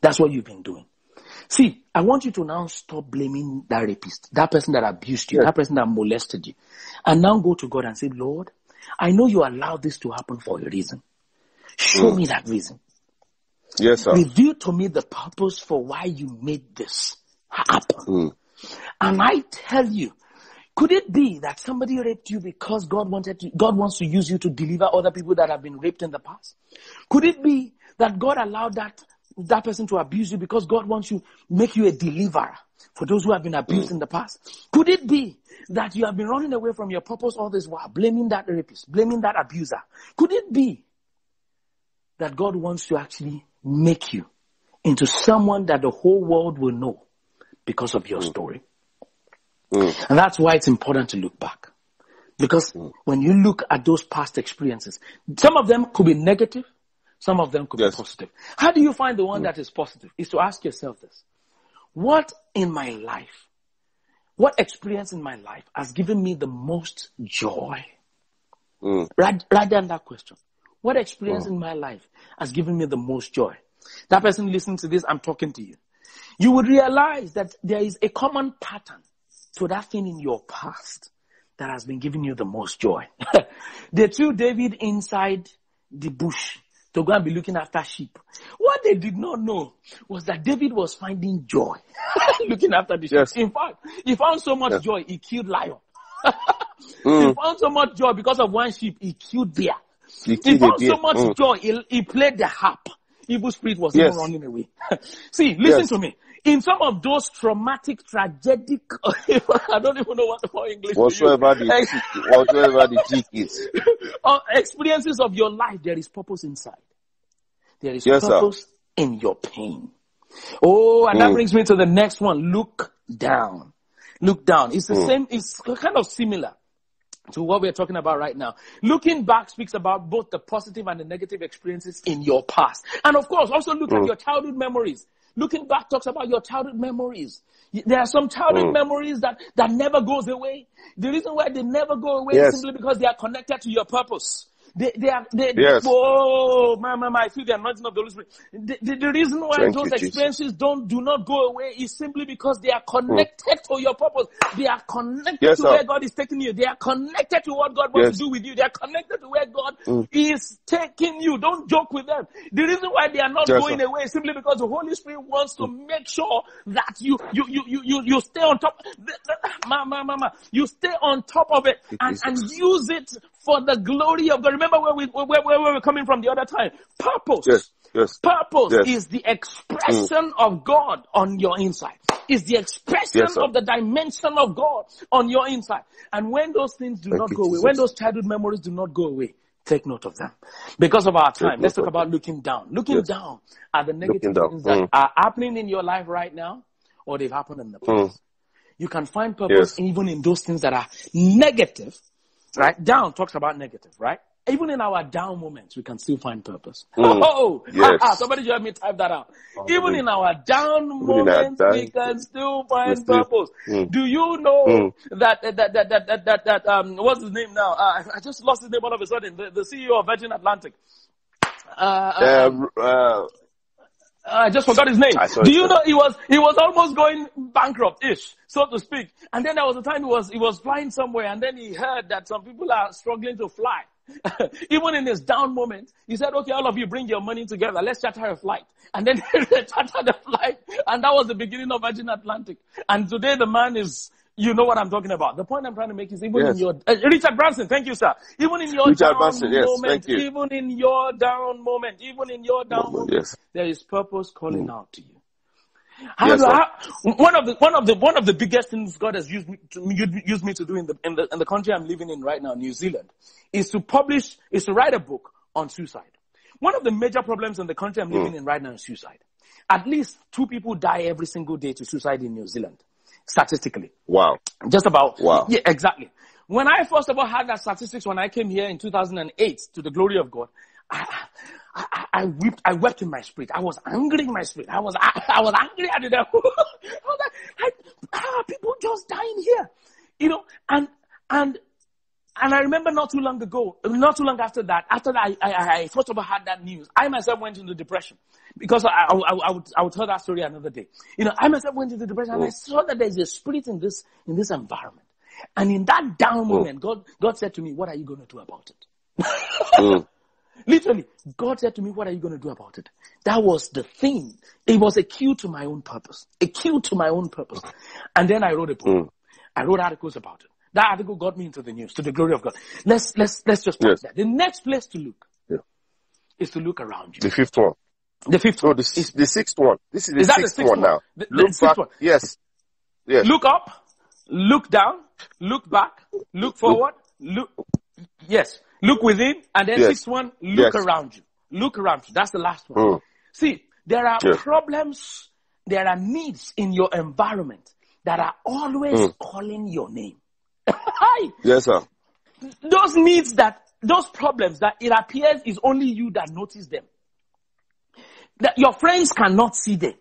That's what you've been doing. See, I want you to now stop blaming that rapist, that person that abused you,
Yes.
that person that molested you, and now go to God and say, Lord, I know you allowed this to happen for a reason. Show
Mm.
me that reason.
Yes, sir.
Reveal to me the purpose for why you made this happen.
Mm.
And I tell you, could it be that somebody raped you because God wanted to, God wants to use you to deliver other people that have been raped in the past? Could it be that God allowed that, that person to abuse you because God wants to make you a deliverer for those who have been abused in the past? Could it be that you have been running away from your purpose all this while, blaming that rapist, blaming that abuser? Could it be that God wants to actually make you into someone that the whole world will know because of your mm. story. Mm. And that's why it's important to look back. Because mm. when you look at those past experiences, some of them could be negative, some of them could yes. be positive. How do you find the one mm. that is positive? Is to ask yourself this. What in my life, what experience in my life has given me the most joy? Mm. Write, write down that question. What experience mm. in my life has given me the most joy? That person listening to this, I'm talking to you. You would realize that there is a common pattern to that thing in your past that has been giving you the most joy. they threw David inside the bush to go and be looking after sheep. What they did not know was that David was finding joy looking after the sheep. Yes. In fact, he found so much yes. joy, he killed lion. mm. He found so much joy because of one sheep, he killed bear. He, he found so much mm. joy, he, he, played the harp. Evil spirit was yes. even running away. See, listen to me in some of those traumatic, tragic, I don't even know what the whole English
whatsoever the whatsoever the tick is,
experiences of your life, there is purpose inside. There is yes, purpose sir. in your pain. Oh, and mm. that brings me to the next one. Look down. Look down. It's the mm. same. It's kind of similar to what we're talking about right now. Looking back speaks about both the positive and the negative experiences in your past. And of course, also look mm. at your childhood memories. Looking back talks about your childhood memories. There are some childhood mm. memories that, that never goes away. The reason why they never go away yes. is simply because they are connected to your purpose. They, they are, they, yes. oh, my, my, my, I feel the anointing of the Holy Spirit. The, the, the reason why Thank those you, experiences Jesus. don't, do not go away is simply because they are connected mm. to your purpose. They are connected yes, to sir. where God is taking you. They are connected to what God wants yes. to do with you. They are connected to where God mm. is taking you. Don't joke with them. The reason why they are not yes, going sir. away is simply because the Holy Spirit wants to mm. make sure that you, you, you, you, you, you stay on top. Mama, mama, you stay on top of it and, and use it for the glory of God. Remember where we, where, where we were coming from the other time. Purpose.
Yes. Yes.
Purpose
yes.
is the expression mm. of God on your inside. Is the expression yes, of the dimension of God on your inside. And when those things do Thank not go away, when those childhood memories do not go away, take note of them. Because of our time, let's talk about looking down. Looking down are the negative things that mm. are happening in your life right now or they've happened in the past. Mm. You can find purpose even in those things that are negative Right? Down talks about negative, right? Even in our down moments, we can still find purpose. Mm. Oh, yes. somebody just me type that out. Oh, Even in our down moments, down, we can still find still, purpose. Mm. Do you know mm. that, that, that, that, that, that, that, um, what's his name now? Uh, I just lost his name all of a sudden. The, the CEO of Virgin Atlantic. Uh, uh, um, uh Ah, I just forgot his name. Do you know he was he was almost going bankrupt-ish, so to speak. And then there was a time he was he was flying somewhere, and then he heard that some people are struggling to fly. Even in his down moment, he said, "Okay, all of you, bring your money together. Let's charter a flight." And then they chartered a flight, and that was the beginning of Virgin Atlantic. And today, the man is you know what I'm talking about. The point I'm trying to make is even yes. in your uh, Richard Branson, thank you, sir. Even in your Richard down Branson, yes, moment, even in your down moment, even in your down moment, yes. there is purpose calling mm. out to you. How yes, do I, one of the one of the one of the biggest things God has used me to use me to do in the, in the in the country I'm living in right now, New Zealand, is to publish is to write a book on suicide. One of the major problems in the country I'm living mm. in right now is suicide. At least two people die every single day to suicide in New Zealand statistically.
Wow.
Just about.
Wow.
Yeah, exactly. When I first of all had that statistics when I came here in 2008 to the glory of God, I, I, I wept, I wept in my spirit. I was angry in my spirit. I was, I, I was angry at the devil. I was like, I, ah, people just dying here. You know, and, and and I remember not too long ago, not too long after that, after that, I, I, I first of all had that news, I myself went into depression. Because I, I, I, would, I would tell that story another day. You know, I myself went into depression and I saw that there's a spirit in this, in this environment. And in that down moment, God, God said to me, what are you going to do about it? mm. Literally, God said to me, what are you going to do about it? That was the thing. It was a cue to my own purpose. A cue to my own purpose. And then I wrote a book. Mm. I wrote articles about it. That article got me into the news, to the glory of God. Let's let's let's just yes. that. The next place to look yeah. is to look around you.
The fifth one.
The fifth
no,
one.
The, is, the sixth one. This is the, is sixth, the sixth, one, now. The, look the back. One. Yes. Yes.
Look up. Look down. Look back. Look forward. Look. Yes. Look within. And then yes. sixth one. Look yes. around you. Look around you. That's the last one. Mm. See, There are
Yeah.
problems, there are needs in your environment that are always calling your name. Hi!
Yes, sir.
those needs that those problems that it appears is only you that notice them that your friends cannot see them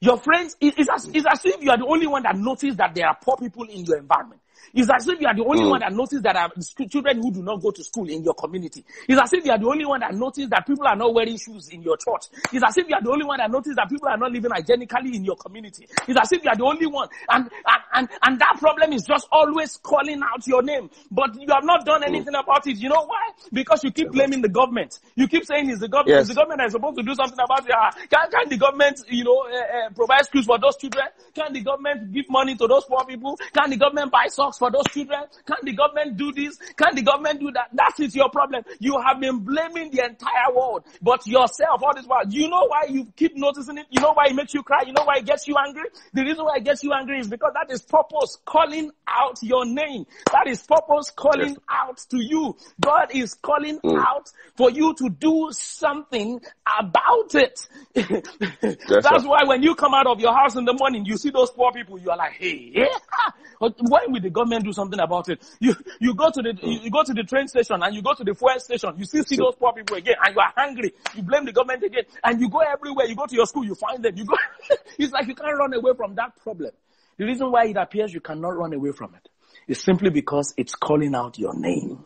your friends it- it's as, it's as if you are the only one that notice that there are poor people in your environment it's as if you are the only one that notice that are stu- children who do not go to school in your community. It's as if you are the only one that notice that people are not wearing shoes in your church. It's as if you are the only one that notice that people are not living hygienically in your community. It's as if you are the only one. And, and, and, and that problem is just always calling out your name. But you have not done anything about it. You know why? Because you keep blaming the government. You keep saying it's the government.
Yes.
It's the government that is supposed to do something about it. Ah, Can, can the government, you know, uh, uh, provide schools for those children? Can the government give money to those poor people? Can the government buy socks for those children? Can the government do this? Can the government do that? That is your problem. You have been blaming the entire world, but yourself all this while. You know why you keep noticing it? You know why it makes you cry? You know why it gets you angry? The reason why it gets you angry is because that is purpose calling out your name. That is purpose calling
Yes.
out to you. God is calling mm. out for you to do something about it. That's
sir.
why when you come out of your house in the morning, you see those poor people, you are like, hey, yeah. Ah, why will the government do something about it? You you go to the you, you go to the train station and you go to the fuel station, you still see those poor people again, and you are hungry. You blame the government again, and you go everywhere. You go to your school, you find them. You go. it's like you can't run away from that problem. The reason why it appears you cannot run away from it is simply because it's calling out your name.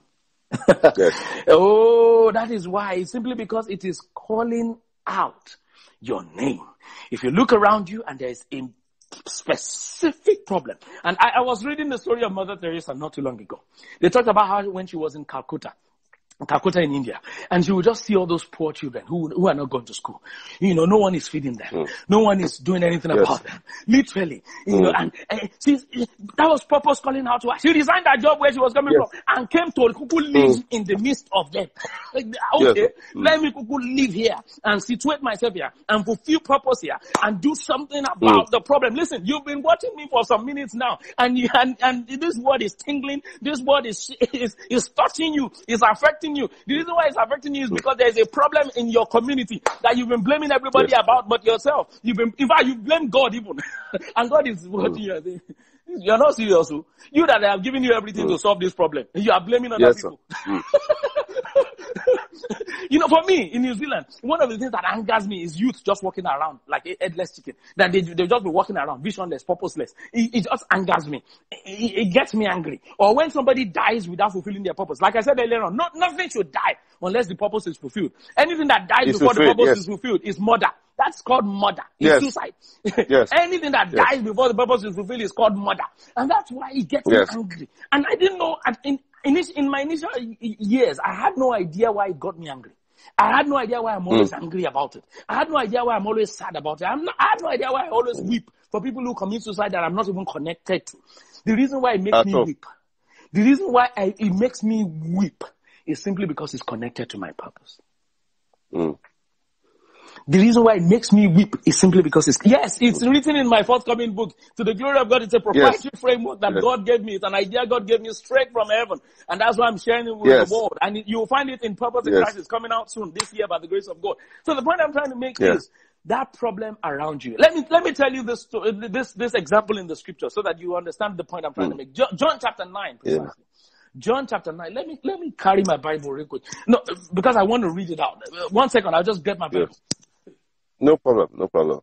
Yes.
Oh, that is why. It's simply because it is calling out your name. If you look around you and there is a specific problem, and I, I was reading the story of Mother Teresa not too long ago. They talked about how when she was in Calcutta, Calcutta in India, and she will just see all those poor children who, who are not going to school. You know, no one is feeding them. Hmm. No one is doing anything
Yes.
about them. Literally, you know, hmm. and, eh, and she's, that was purpose calling out to her. She resigned that job where she was coming
Yes.
from and came to Kuku live hmm. in the midst of them. Ah, okay,
Yes.
let me Kuku live here and situate myself here and fulfill purpose here and do something about the problem. Listen, you've been watching me for some minutes now and you, and, and this word is tingling. This word is, is, is touching you, is affecting you. The reason why it's affecting you is because there's a problem in your community that you've been blaming everybody
Yes.
about but yourself. You've been, in fact, you blame God even. and God is watching mm. you. and saying, You're not serious. oh. You that I have given you everything to mm. solve this problem. You are blaming other
Yes,
people. Mm. you know, for me in New Zealand, one of the things that angers me is youth just walking around like a headless chicken. That they they just be walking around visionless, purposeless. It, it just angers me. It, it- gets me angry. Or when somebody dies without fulfilling their purpose. Like I said earlier on, not, nothing should die unless the purpose is fulfilled. Anything that dies
Is
before the purpose
yes.
is fulfilled is murder. That's called murder. It's
Yes.
suicide.
Yes.
Anything that
Yes.
dies before the purpose is fulfilled is called murder. And that's why it gets
Yes.
me angry. And I didn't know, in, in, in my initial years, I had no idea why it got me angry. I had no idea why I'm always angry about it. I had no idea why I'm always sad about it. I'm not, I had no idea why I always weep for people who commit suicide that I'm not even connected to. The reason why it makes
At
me
all.
weep, the reason why I, it makes me weep is simply because it's connected to my purpose.
Mm.
The reason why it makes me weep is simply because it's, yes, it's written in my forthcoming book. To the glory of God, it's a proprietary framework that
Yes.
God gave me. It's an idea God gave me straight from heaven. And that's why I'm sharing it with
Yes.
the world. And you'll find it in Purpose in
Yes.
Christ. It's coming out soon this year by the grace of God. So the point I'm trying to make
Yes.
is that problem around you. Let me, let me tell you this, this, this example in the scripture so that you understand the point I'm trying to mm. make. John, John chapter 9,
Yeah.
John chapter 9. Let me, let me carry my Bible real quick. No, because I want to read it out. One second. I'll just get my Bible.
Yes. No problem. No problem.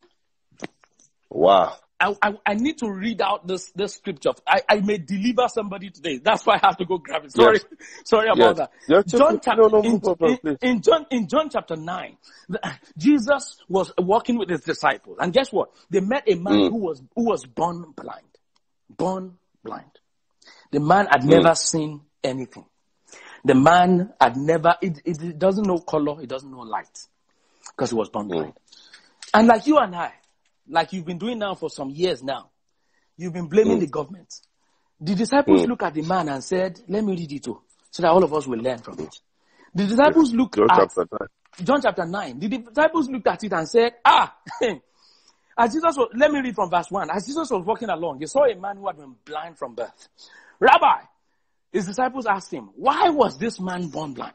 Wow.
I, I, I need to read out this, this scripture. I, I may deliver somebody today. That's why I have to go grab it. Sorry,
Yes.
sorry about
Yes.
that.
It's
John chapter,
No, no,
in,
problem,
in- in John, in John chapter 9, the- Jesus was walking with his disciples. And guess what? They met a man
Mm.
who was, who was born blind. Born blind. The man had never seen anything. The man had never, it, doesn't know color, it doesn't know light. Because he was born blind. Hmm. And like you and I, like you've been doing now for some years now, you've been blaming hmm. the government. The disciples hmm. looked at the man and said, let me read it too, so that all of us will learn from it. The disciples looked
John
at
chapter 9.
John chapter 9. The disciples looked at it and said, ah, as Jesus was, let me read from verse 1. As Jesus was walking along, he saw a man who had been blind from birth. Rabbi, his disciples asked him, why was this man born blind?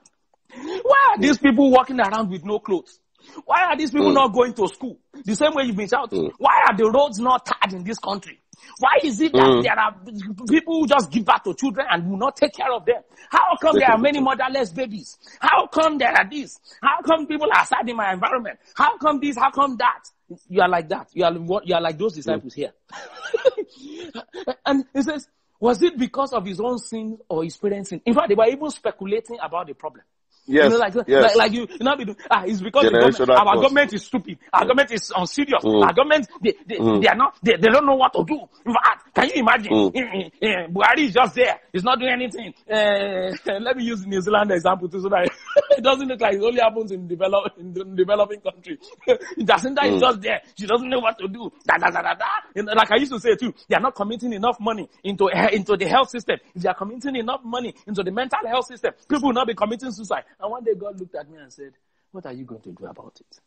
Why are these people walking around with no clothes? Why are these people
Mm.
not going to school? The same way you've been shouting.
Mm.
Why are the roads not tarred in this country? Why is it that
Mm.
there are people who just give birth to children and will not take care of them? How come there are many motherless babies? How come there are this? How come people are sad in my environment? How come this? How come that? You are like that. You are what? You are like those disciples here. and he says, was it because of his own sin or his parents' sin? In fact, they were even speculating about the problem.
Yes.
You know, like,
yes.
like, like you, you know, ah, it's because government, our
curse.
government is stupid. Our government is unserious.
Mm.
Our government, they, they,
Mm.
they are not, they, they don't know what to do. Fact, can you imagine?
Mm.
Buhari is just there. He's not doing anything. Uh, let me use New Zealand example too, so that it doesn't look like it only happens in develop in developing country. Jacinda is
Mm.
just there. She doesn't know what to do. Da, da, da, da, da. And like I used to say too, they are not committing enough money into eh, into the health system. If they are committing enough money into the mental health system, people will not be committing suicide. And one day God looked at me and said, "What are you going to do about it?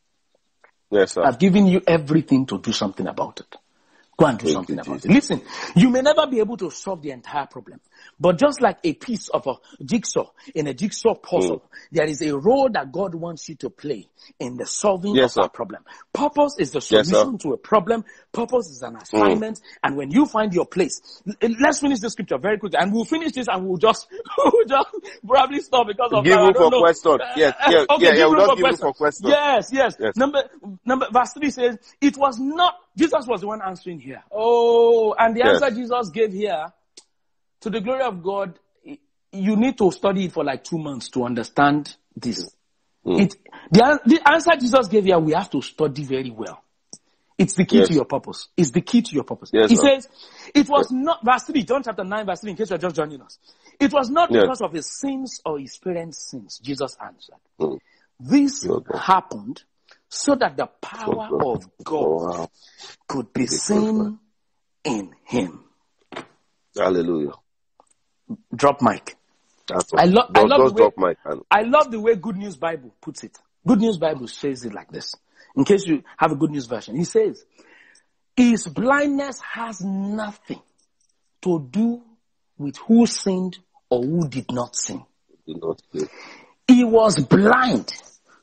Yes, sir.
I've given you everything to do something about it." Go and do
Thank
something
you,
about
Jesus.
it. Listen, you may never be able to solve the entire problem, but just like a piece of a jigsaw in a jigsaw puzzle,
Mm.
there is a role that God wants you to play in the solving
Yes,
of
sir.
problem. Purpose is the
Yes. Mm.
solution to a problem. Purpose is an assignment. And when you find your place, let's finish this scripture very quickly, and we'll finish this, and we'll just, we'll just probably stop because of
Give room for
know.
question. Yes, yeah,
okay,
yeah, yeah, we'll give room for question.
Yes, yes.
Yes.
Number, number, verse three says, it was not, Jesus was the one answering here. Oh, and the
Yes.
answer Jesus gave here, to the glory of God, you need to study it for like two months to understand this.
Mm.
It, the, the answer Jesus gave here, we have to study very well. It's the key
Yes.
to your purpose. It's the key to your purpose.
Yes,
he says, it was not, verse 3, John chapter 9, verse 3, in case you're just joining us. It was not
Yes.
because of his sins or his parents' sins, Jesus answered.
Mm.
This
Yes, sir.
happened so that the power of God
Oh, wow.
could be seen in him.
Hallelujah.
Drop mic.
That's
I lo- I love
just
the way-
drop my.
I love the way Good News Bible puts it. Good News Bible says it like this. In case you have a Good News version, he says, his blindness has nothing to do with who sinned or who did not sin.
Do not kill.
He was blind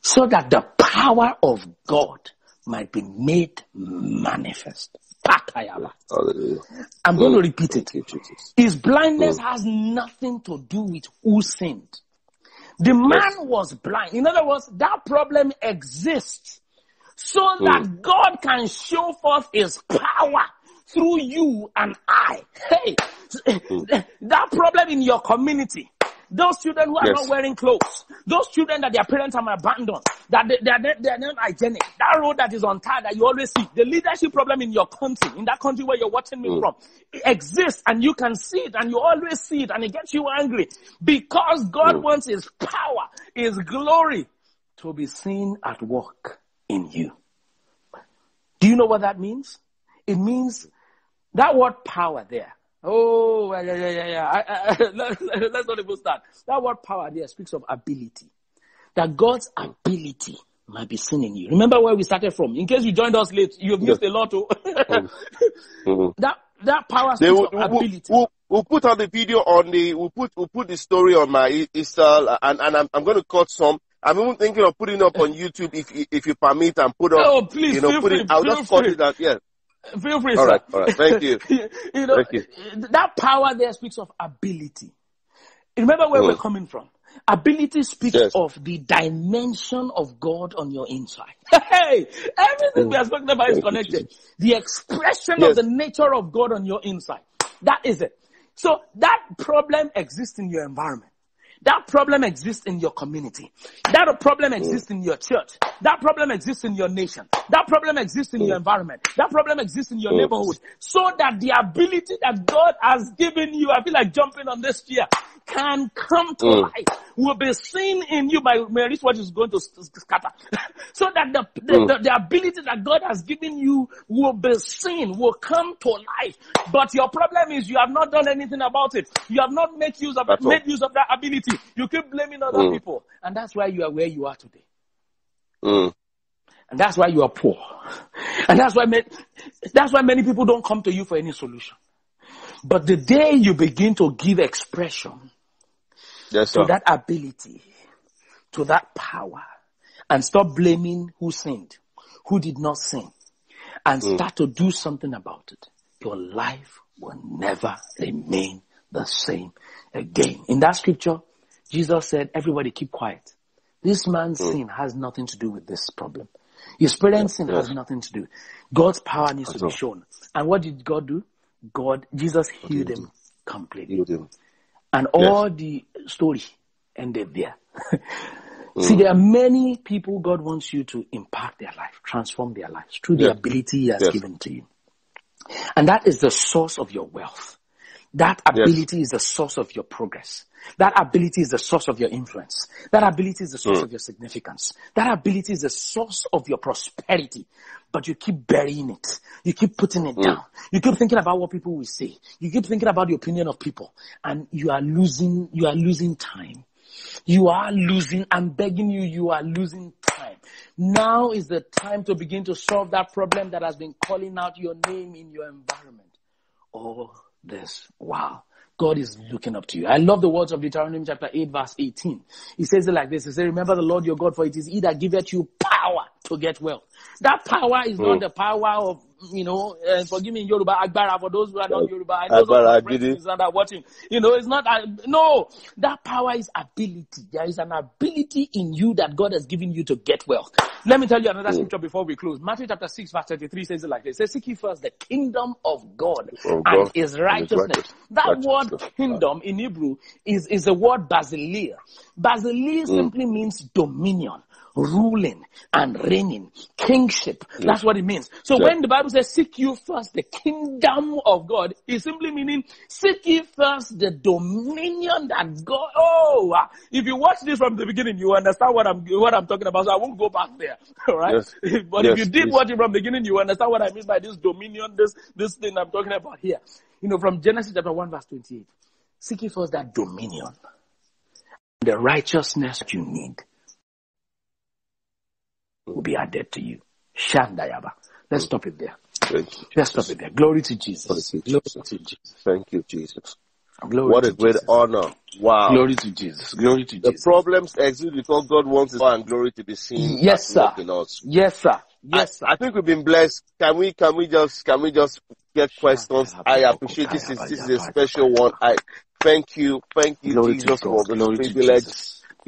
so that the power of God might be made manifest. I'm going to repeat it.
Thank you, Jesus.
His blindness has nothing to do with who sinned. The man was blind. In other words, that problem exists so hmm. that God can show forth his power through you and I. Hey, hmm. that problem in your community. Those children who are
Yes.
not wearing clothes, those children that their parents have abandoned, that they, they, are, not- they are not hygienic, that road that is untied that you always see, the leadership problem in your country, in that country where you're watching me from, it exists and you can see it and you always see it and it gets you angry because God
Mm.
wants His power, His glory to be seen at work in you. Do you know what that means? It means that word power there. Oh, yeah, yeah, yeah, yeah. I, I, let, let's not even start. That word power there speaks of ability. That God's ability might be seen in you. Remember where we started from? In case you joined us late, you have missed a lot. Oh.
Mhm.
that that power speaks
will,
of
we'll,
ability.
we'll, we'll put on the video on the, we'll put, we'll put the story on my Insta and, and I'm, I'm going to cut some. I'm even thinking of putting it up on YouTube if, if you permit and put up,
Oh, please,
you know, put
free,
it, I'll just cut it out, yeah.
Feel free,
All
sir.
right, all right. Thank you.
you know,
Thank you.
that power there speaks of ability. Remember where we're
Mm.
coming from. Ability speaks
Yes.
of the dimension of God on your inside. Hey, everything we are speaking about is connected. The expression
Yes.
of the nature of God on your inside. That is it. So that problem exists in your environment. That problem exists in your community. That problem exists in your church. That problem exists in your nation. That problem exists in your environment. That problem exists in your
Mm.
neighborhood. So that the ability that God has given you, I feel like jumping on this chair, can come to
Mm.
life, will be seen in you by Mary, what is going to scatter. so that the, the,
Mm.
the, the ability that God has given you will be seen, will come to life. But your problem is you have not done anything about it. You have not made use of
That's all.
made use of that ability. You keep blaming other
Mm.
people. And that's why you are where you are today.
Mm.
And that's why you are poor. And that's why many, that's why many people don't come to you for any solution. But the day you begin to give expression
Yes,
to that ability, to that power, and stop blaming who sinned, who did not sin, and
Mm.
start to do something about it, your life will never remain the same again. In that scripture, Jesus said, everybody keep quiet. This man's
Mm.
sin has nothing to do with this problem. His parents' sin has nothing to do. God's power needs to be
all.
shown. And what did God do? God, Jesus healed him completely.
Healed him.
And all the story ended there.
Mm.
See, there are many people God wants you to impact their life, transform their lives through the ability He has
Yes.
given to you. And that is the source of your wealth. That ability is the source of your progress. That ability is the source of your influence. That ability is the source
Mm.
of your significance. That ability is the source of your prosperity. But you keep burying it. You keep putting it
Mm.
down. You keep thinking about what people will say. You keep thinking about the opinion of people. And you are losing, you are losing time. You are losing, I'm begging you, you are losing time. Now is the time to begin to solve that problem that has been calling out your name in your environment. All this Wow. God is looking up to you. I love the words of Deuteronomy chapter 8 verse 18. He says it like this. He says, remember the Lord your God for it is he that giveth you power to get wealth. That power is not
Mm.
the power of, you know, uh, forgive me in Yoruba, Agbara for those who are not Yoruba. I know some of
Agbára
my friends
gidi.
is that are watching. You know, it's not, uh, no, that power is ability. There is an ability in you that God has given you to get wealth. Let me tell you another scripture before we close. Matthew chapter 6 verse 33 says it like this. It says, seek ye first the kingdom of God and
God
his
and his
righteousness.
righteous-
That word kingdom in Hebrew is, is the word basileia. Basileia simply means dominion, ruling and reigning, kingship. That's what it means. So when the Bible says seek you first the kingdom of God, it's simply meaning seek ye first the dominion that God, oh, ah, if you watch this from the beginning, you understand what I'm, what I'm talking about. So I won't go back there. All right.
Yes.
But
Yes,
if you did
please.
watch it from the beginning, you understand what I mean by this dominion, this, this thing I'm talking about here. You know, from Genesis chapter 1 verse 28. Seek ye first that dominion, and the righteousness you need will be added to you. Shandayaba. Let's stop it there.
Thank you.
Let's stop it there. Glory to Jesus.
Thank you,
Glory
Jesus.
to Jesus.
Thank you, Jesus.
Glory
What a great
Jesus.
honor. Wow.
Glory to Jesus. Glory to
The
Jesus.
problems exist because God wants His and glory to be seen
Yes, sir.
in us.
Yes, sir. Yes, sir.
I, I think we've been blessed. Can we can we just can we just get questions? I appreciate this is this is a special one. I thank you, thank you,
Glory to
Jesus,
God.
for
Glory to
privilege.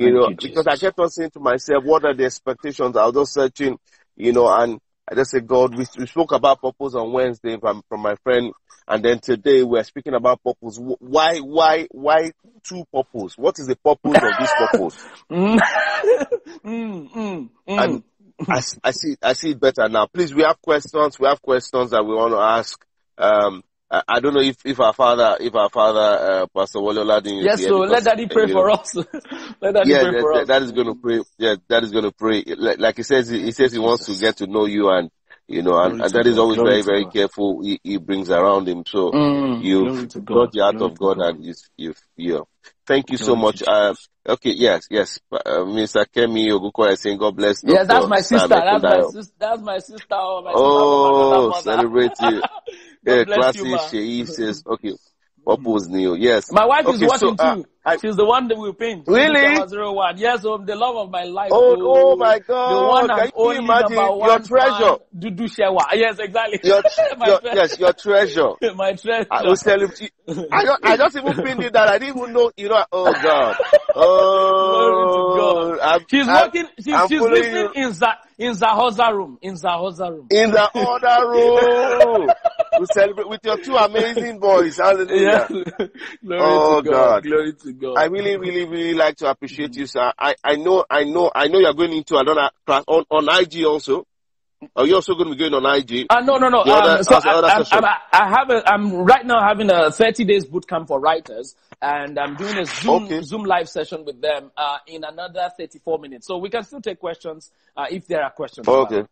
You
Thank
know,
you,
because I kept on saying to myself, what are the expectations? I was just searching, you know, and I just said, God, we, we spoke about purpose on Wednesday from, from my friend, and then today we're speaking about purpose. Why, why, why two purpose? What is the purpose of this purpose?
Mm. mm, mm,
And. I, I see I see it better now. Please, we have questions. We have questions that we want to ask. Um, I, I don't know if, if our father, if our father, uh, Pastor Wale Oladiyun
Yes, so let Daddy pray
you
for us. let Daddy
yeah,
pray
that,
for
that,
us.
that is going to pray. Yeah, that is going to pray. Like, like he says, he, he says he wants to get to know you, and you know, and, and that is always
Glory
very, very careful. He, he brings around him. So
Mm,
you've got the heart
Glory
of God,
God.
and you've, you've, yeah. Thank you so
Glory
much. Uh, okay, yes, yes. Uh, Mr. Kemi Ogukoya saying, God bless
Yes, that's my sister. That's my sister. That's my sister. Or my sister
Oh,
mother.
celebrate you.
God
Yeah,
bless you.
Sheyi says, okay, purpose new. Yes.
My wife is
Okay, so,
watching
uh,
too.
I,
She's the one that will paint.
really?
Zero one. Yes, um, the love of my life.
Oh, oh
Oh,
my
the one
God. Can you
only
imagine your treasure?
Dudu Shewa. Yes, exactly.
Your, your, yes, your treasure.
my treasure.
I will celebrate. I don't, I just even pinned it that I didn't even know, you know, oh God.
God.
Oh, I'm,
She's
I'm,
working. She's
I'm
she's listening
you
in Za in Zahoza room. In Zahoza room.
in the other room. We celebrate with your two amazing boys. Hallelujah.
Glory
Oh
to God.
God.
Glory to God.
I really, really, really like to appreciate you, sir. I, I know, I know, I know you're going into another class on, on IG also. Are you also going to be going on IG?
Uh, no, no, no.
The other,
Um, so
as
I,
other
I'm. I'm, I have a, I'm right now having a 30 days boot camp for writers and I'm doing a Zoom,
Okay.
Zoom live session with them, uh, in another 34 minutes. So we can still take questions, uh, if there are questions.
Okay.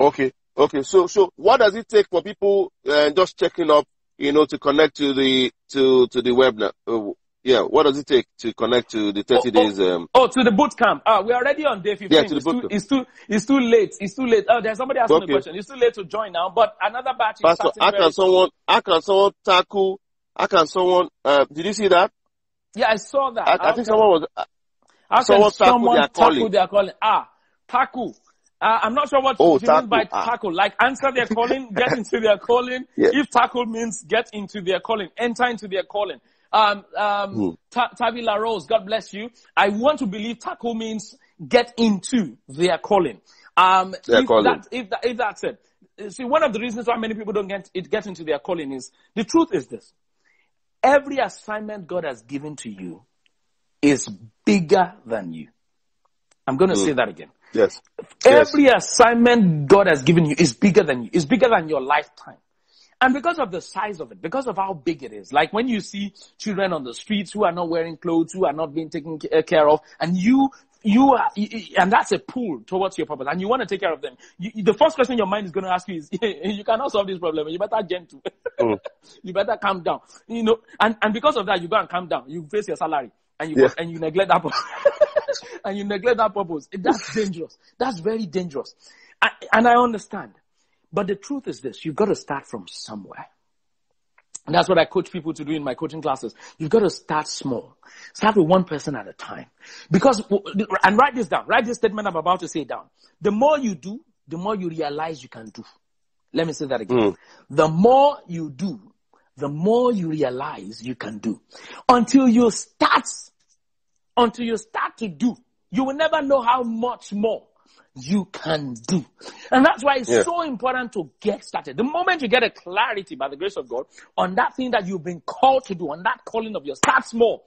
Okay. Okay. So, so what does it take for people uh, just checking up, you know, to connect to the to to the web? now? Uh, yeah. What does it take to connect to the
Oh,
30
oh,
days? Um,
oh, to the boot camp. Ah, we're already on day 15.
yeah, to the
It's too,
boot. camp.
it's too, it's too late. It's too late. Oh, there's somebody asking a question. It's too late to join now, but another batch is
Pastor, how can someone? How can someone tackle? How can someone? Uh, did you see that?
Yeah, I saw that.
I, I think someone was.
How
Someone
can
tackle
someone
their
tackle
calling.
their calling? Ah, tackle. Uh, I'm not sure what
Oh,
she means by
tackle. Ah.
tackle. Like answer their calling, get into their calling.
Yeah.
If tackle means get into their calling, enter into their calling. Um, um. Ta- Tavi La Rose, God bless you. I want to believe tackle means get into their calling. Um,
Their
if,
calling.
That, if, that, if that's it. See, one of the reasons why many people don't get, it, get into their calling is the truth is this. Every assignment God has given to you is bigger than you. I'm going to say that again.
Yes. Yes.
Every assignment God has given you is bigger than you, is bigger than your lifetime. And because of the size of it, because of how big it is, like when you see children on the streets who are not wearing clothes, who are not being taken care of, and you, you are, and that's a pull towards your purpose, and you want to take care of them. You, the first question your mind is going to ask you is, you cannot solve this problem. You better gentle.
Mm.
you better calm down. You know, and, and because of that, you go and calm down. You face your salary, and you
Yeah.
and you neglect that. and you neglect that purpose. That's dangerous. That's very dangerous. I, and I understand. But the truth is this, you've got to start from somewhere. And that's what I coach people to do in my coaching classes. You've got to start small. Start with one person at a time. Because, and write this down. Write this statement I'm about to say down. The more you do, the more you realize you can do. Let me say that again.
Mm.
The more you do, the more you realize you can do. Until you start, until you start to do, you will never know how much more you can do. And that's why it's
Yeah.
so important to get started. The moment you get a clarity by the grace of God on that thing that you've been called to do, on that calling of yours, start small.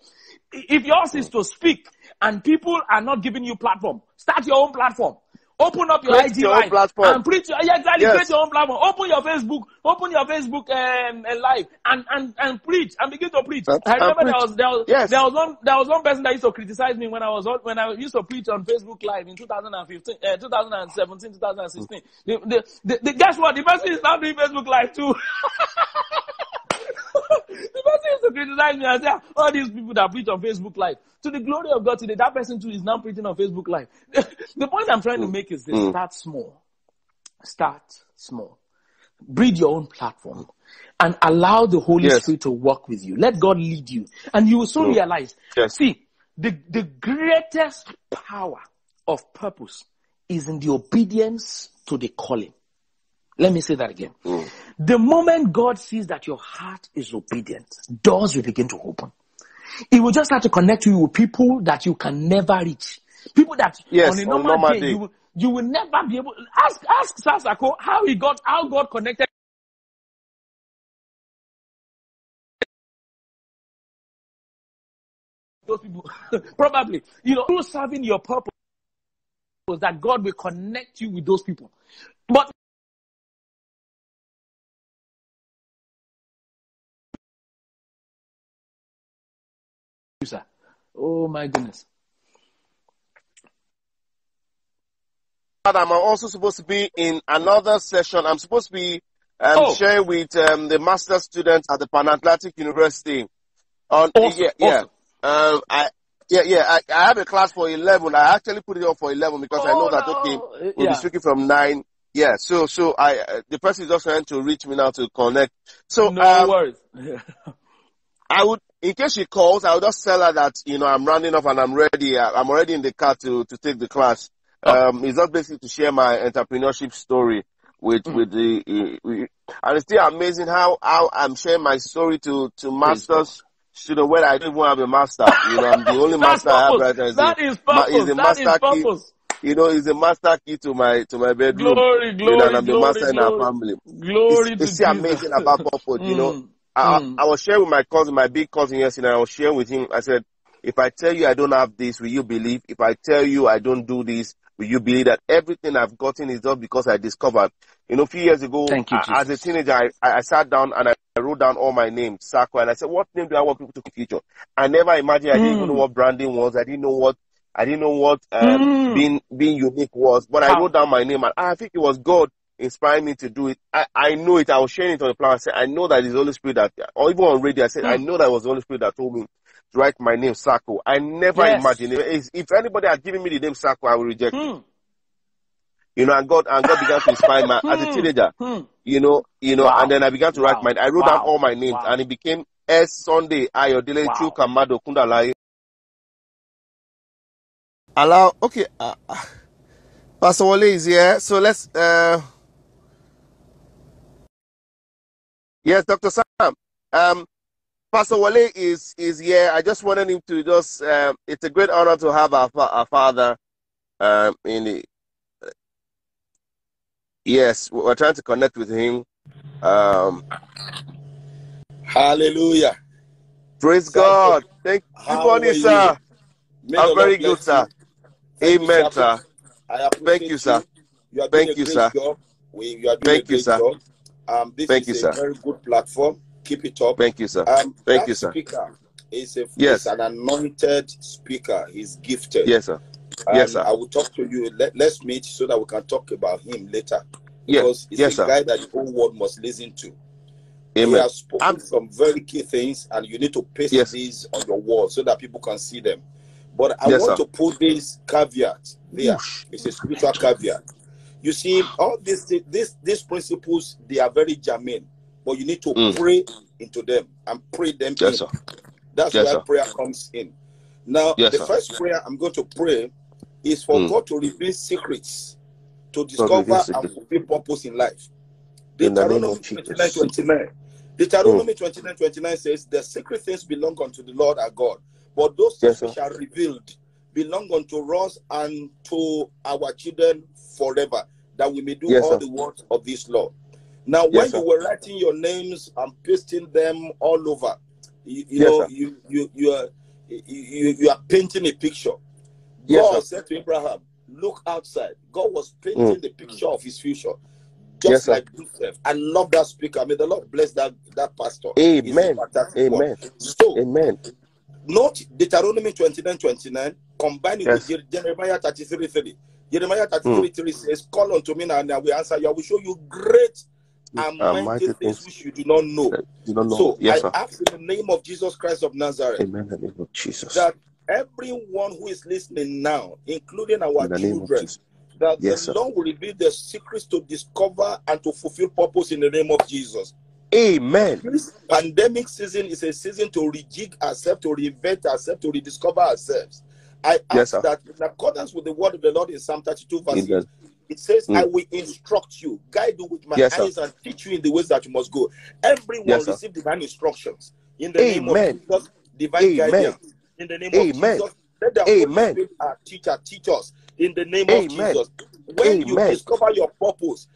If yours is to speak and people are not giving you platform, start your own platform. Open up your
Create
IG
your
line
platform.
and preach. Your, yeah, exactly.
Yes.
Create your own platform. Open your Facebook. Open your Facebook um, uh, live and, and and preach and begin to preach.
And-
I remember there was there was,
Yes.
there was one there was one person that used to criticize me when I was on, when I used to preach on Facebook Live in 2015, uh, 2017, 2016. The, the, the, the, guess what? The person is now doing Facebook Live too. the person used to criticize me and say, "Ah, all these people that preach on Facebook Live. To the glory of God today, that person too is now preaching on Facebook Live. the point I'm trying to make is this,
Mm.
start small. Start small. Breed your own platform and allow the Holy
Yes.
Spirit to work with you. Let God lead you and you will soon
Mm.
realize,
Yes.
see, the, the greatest power of purpose is in the obedience to the calling. Let me say that again.
Mm.
The moment God sees that your heart is obedient, doors will begin to open. He will just start to connect you with people that you can never reach. People that
Yes,
on a
on
normal,
normal
day,
day.
you will, you will never be able. Ask ask Sasako how he got how God connected. Those people, probably, you know, through serving your purpose, that God will connect you with those people. But Oh my goodness.
I'm also supposed to be in another session. I'm supposed to be um,
Oh.
sharing with um, the master students at the Pan Atlantic University. On
Awesome,
yeah, yeah, um, I yeah, yeah. I, I have a class for eleven. I actually put it up for eleven because I know
Oh,
that
no.
okay, we'll
Yeah.
be speaking from nine. Yeah, so so I uh, the person is just trying to reach me now to connect. So
No
um,
worries.
I would, in case she calls, I'll just tell her that, you know, I'm rounding off and I'm ready. I'm already in the car to, to take the class.
Oh.
Um, it's just basically to share my entrepreneurship story with,
Mm.
with the, uh, with- and it's still amazing how, how I'm sharing my story to, to masters student when I don't even have a master. You know, I'm the only master I have right now. Is
That
a-
is purpose.
is a
That is
master key.
purpose.
You know, is a master key to my, to my bedroom.
Glory,
you know,
glory,
and I'm the
glory,
master in our family.
Glory
It's,
to
it's
Jesus.
amazing about purpose, you know.
Mm,
I,
mm.
I was sharing with my cousin, my big cousin yesterday. I was sharing with him. I said, if I tell you I don't have this, will you believe? If I tell you I don't do this, will you believe that everything I've gotten is just because I discovered? You know, a few years ago,
you,
I- as a teenager, I, I sat down and I, I wrote down all my names, Saco, and I said, what name do I want people to feature? I never imagined. I didn't even know
Mm.
what branding was. I didn't know what. I didn't know what um,
Mm.
being being unique was, but I wrote down my name, and I think it was God inspired me to do it. I, I know it. I was sharing it on the plan. I said, I know that it's the Holy Spirit that, or even on radio, I said, I
Mm.
know that it was the Holy Spirit that told me to write my name, Saco. I never
Yes.
imagined it. If anybody had given me the name Saco, I would reject it.
Mm.
You know, and God, and God began to inspire me as a
Mm.
teenager.
Mm.
You know, you know,
Wow.
and then I began to write
Wow.
my, I wrote down all my names,
Wow.
and it became S Sunday Ayodele
Wow.
Chukamado Kundalaye allow. Okay, uh, uh, Pastor Wale is here, so let's. Uh, yes, Doctor Sam. Um, Pastor Wale is is here. I just wanted him to just. Um, it's a great honor to have our our father. Um, in the. Yes, we're trying to connect with him. Um,
Hallelujah.
praise God. Thank. Good morning, sir.
May
I'm very good, sir.
you. Thank you,
Amen,
sir.
sir.
I appreciate
Thank you, sir.
You are
Thank you, sir.
job. We, you are doing
Thank
a
you, sir.
job. Um, this
Thank
is
you,
a
sir.
very good platform. Keep it up.
Thank you, sir.
Um,
Thank you, sir.
speaker is a
Yes.
an anointed speaker. He's gifted.
Yes, sir. Yes, sir.
I will talk to you. Let, let's meet so that we can talk about him later.
Yeah.
Because it's
Yes,
a
sir.
guy that the whole world must listen to. He has spoken
I'm-
some very key things, and you need to paste
Yes.
these on your wall so that people can see them. But I
Yes,
want
sir.
to put this caveat there. It's a spiritual caveat. You see, all these these these principles they are very germane, but you need to
Mm.
pray into them and pray them in.
Sir.
That's
Yes,
where
sir.
prayer comes in. Now,
Yes,
the
sir.
first prayer I'm going to pray is for
Mm.
God to reveal secrets to discover and
secrets.
fulfill purpose in life. Deuteronomy
of
29 29. Deuteronomy 29 29 says, The secret things belong unto the Lord our God, but those things which are revealed belong unto us and to our children forever, that we may do
Yes,
all
sir.
the works of this law. Now, when
Yes,
you were writing your names and pasting them all over, you, you
Yes,
know, you you you are you, you are painting a picture. God said to Abraham, Look outside. God was painting the picture of his future,
Mm.
Just like Joseph. I love that speaker. May the Lord bless that, that pastor.
Amen.
one.
Amen.
So,
Amen.
Note Deuteronomy 29 29, combine it
Yes.
with Jeremiah 33 3. Jeremiah 33 hmm. 3 says, Call unto me now, and I will answer you. I will show you great hmm. and
And
mighty
mighty
things which you do not know.
you don't know.
So,
Yes,
I
sir.
ask in the name of Jesus Christ of Nazareth
Amen. The name of Jesus.
that everyone who is listening now, including our
In the name of
children, that
Yes,
the
sir.
Lord will reveal the secrets to discover and to fulfill purpose in the name of Jesus.
Amen.
This pandemic season is a season to rejig ourselves, to reinvent ourselves, to rediscover ourselves. I
Yes,
ask
sir.
that in accordance with the word of the Lord in Psalm 32, verse 8, it says,
Mm.
I will instruct you, guide you with my
Yes, sir.
eyes, and teach you in the ways that you must go. Everyone
Yes,
receive divine instructions in the name of Jesus, divine
Amen.
guidance in the name
Amen.
of Jesus. Let the Holy
Amen.
Spirit, our teacher, teach us in the name of
Amen.
Jesus. When you discover your purpose,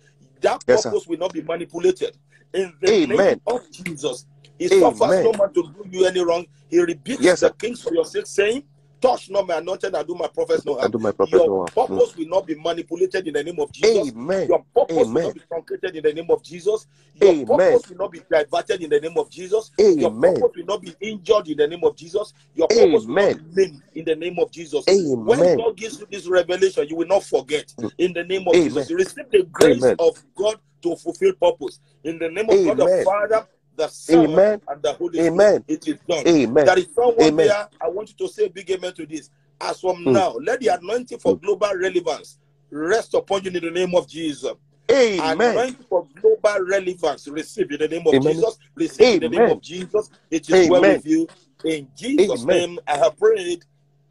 that
Yes,
purpose will not be manipulated. In the
Amen.
name of Jesus, he suffers
Amen.
no man to do you any wrong. He rebukes
Yes,
the kings for your sake, saying, Touch not my anointed and do my prophets no
I
harm.
do my prophet
Your
no harm. Mm.
purpose will not be manipulated in the name of Jesus.
Amen.
Your purpose will not be truncated in the name of Jesus. Your
Amen.
purpose will not be diverted in the name of Jesus. Your purpose will not be injured in the name of Jesus. Your purpose will not
Amen.
be maimed in the name of Jesus.
Amen.
When God gives you this revelation, you will not forget
Mm.
in the name of
Amen.
Jesus. You receive the grace
Amen.
of God to fulfill purpose. In the name of God the Father, the Son,
Amen.
and the Holy Spirit.
Amen.
It is done.
Amen.
There is someone
Amen.
there. I want you to say a big amen to this. As from
Mm.
now, let the anointing for
Mm.
global relevance rest upon you in the name of Jesus.
Amen.
Anointing for global relevance, receive in the name of
Amen.
Jesus. Receive in the name of Jesus. It is well with you. In Jesus'
Amen.
name, I have prayed.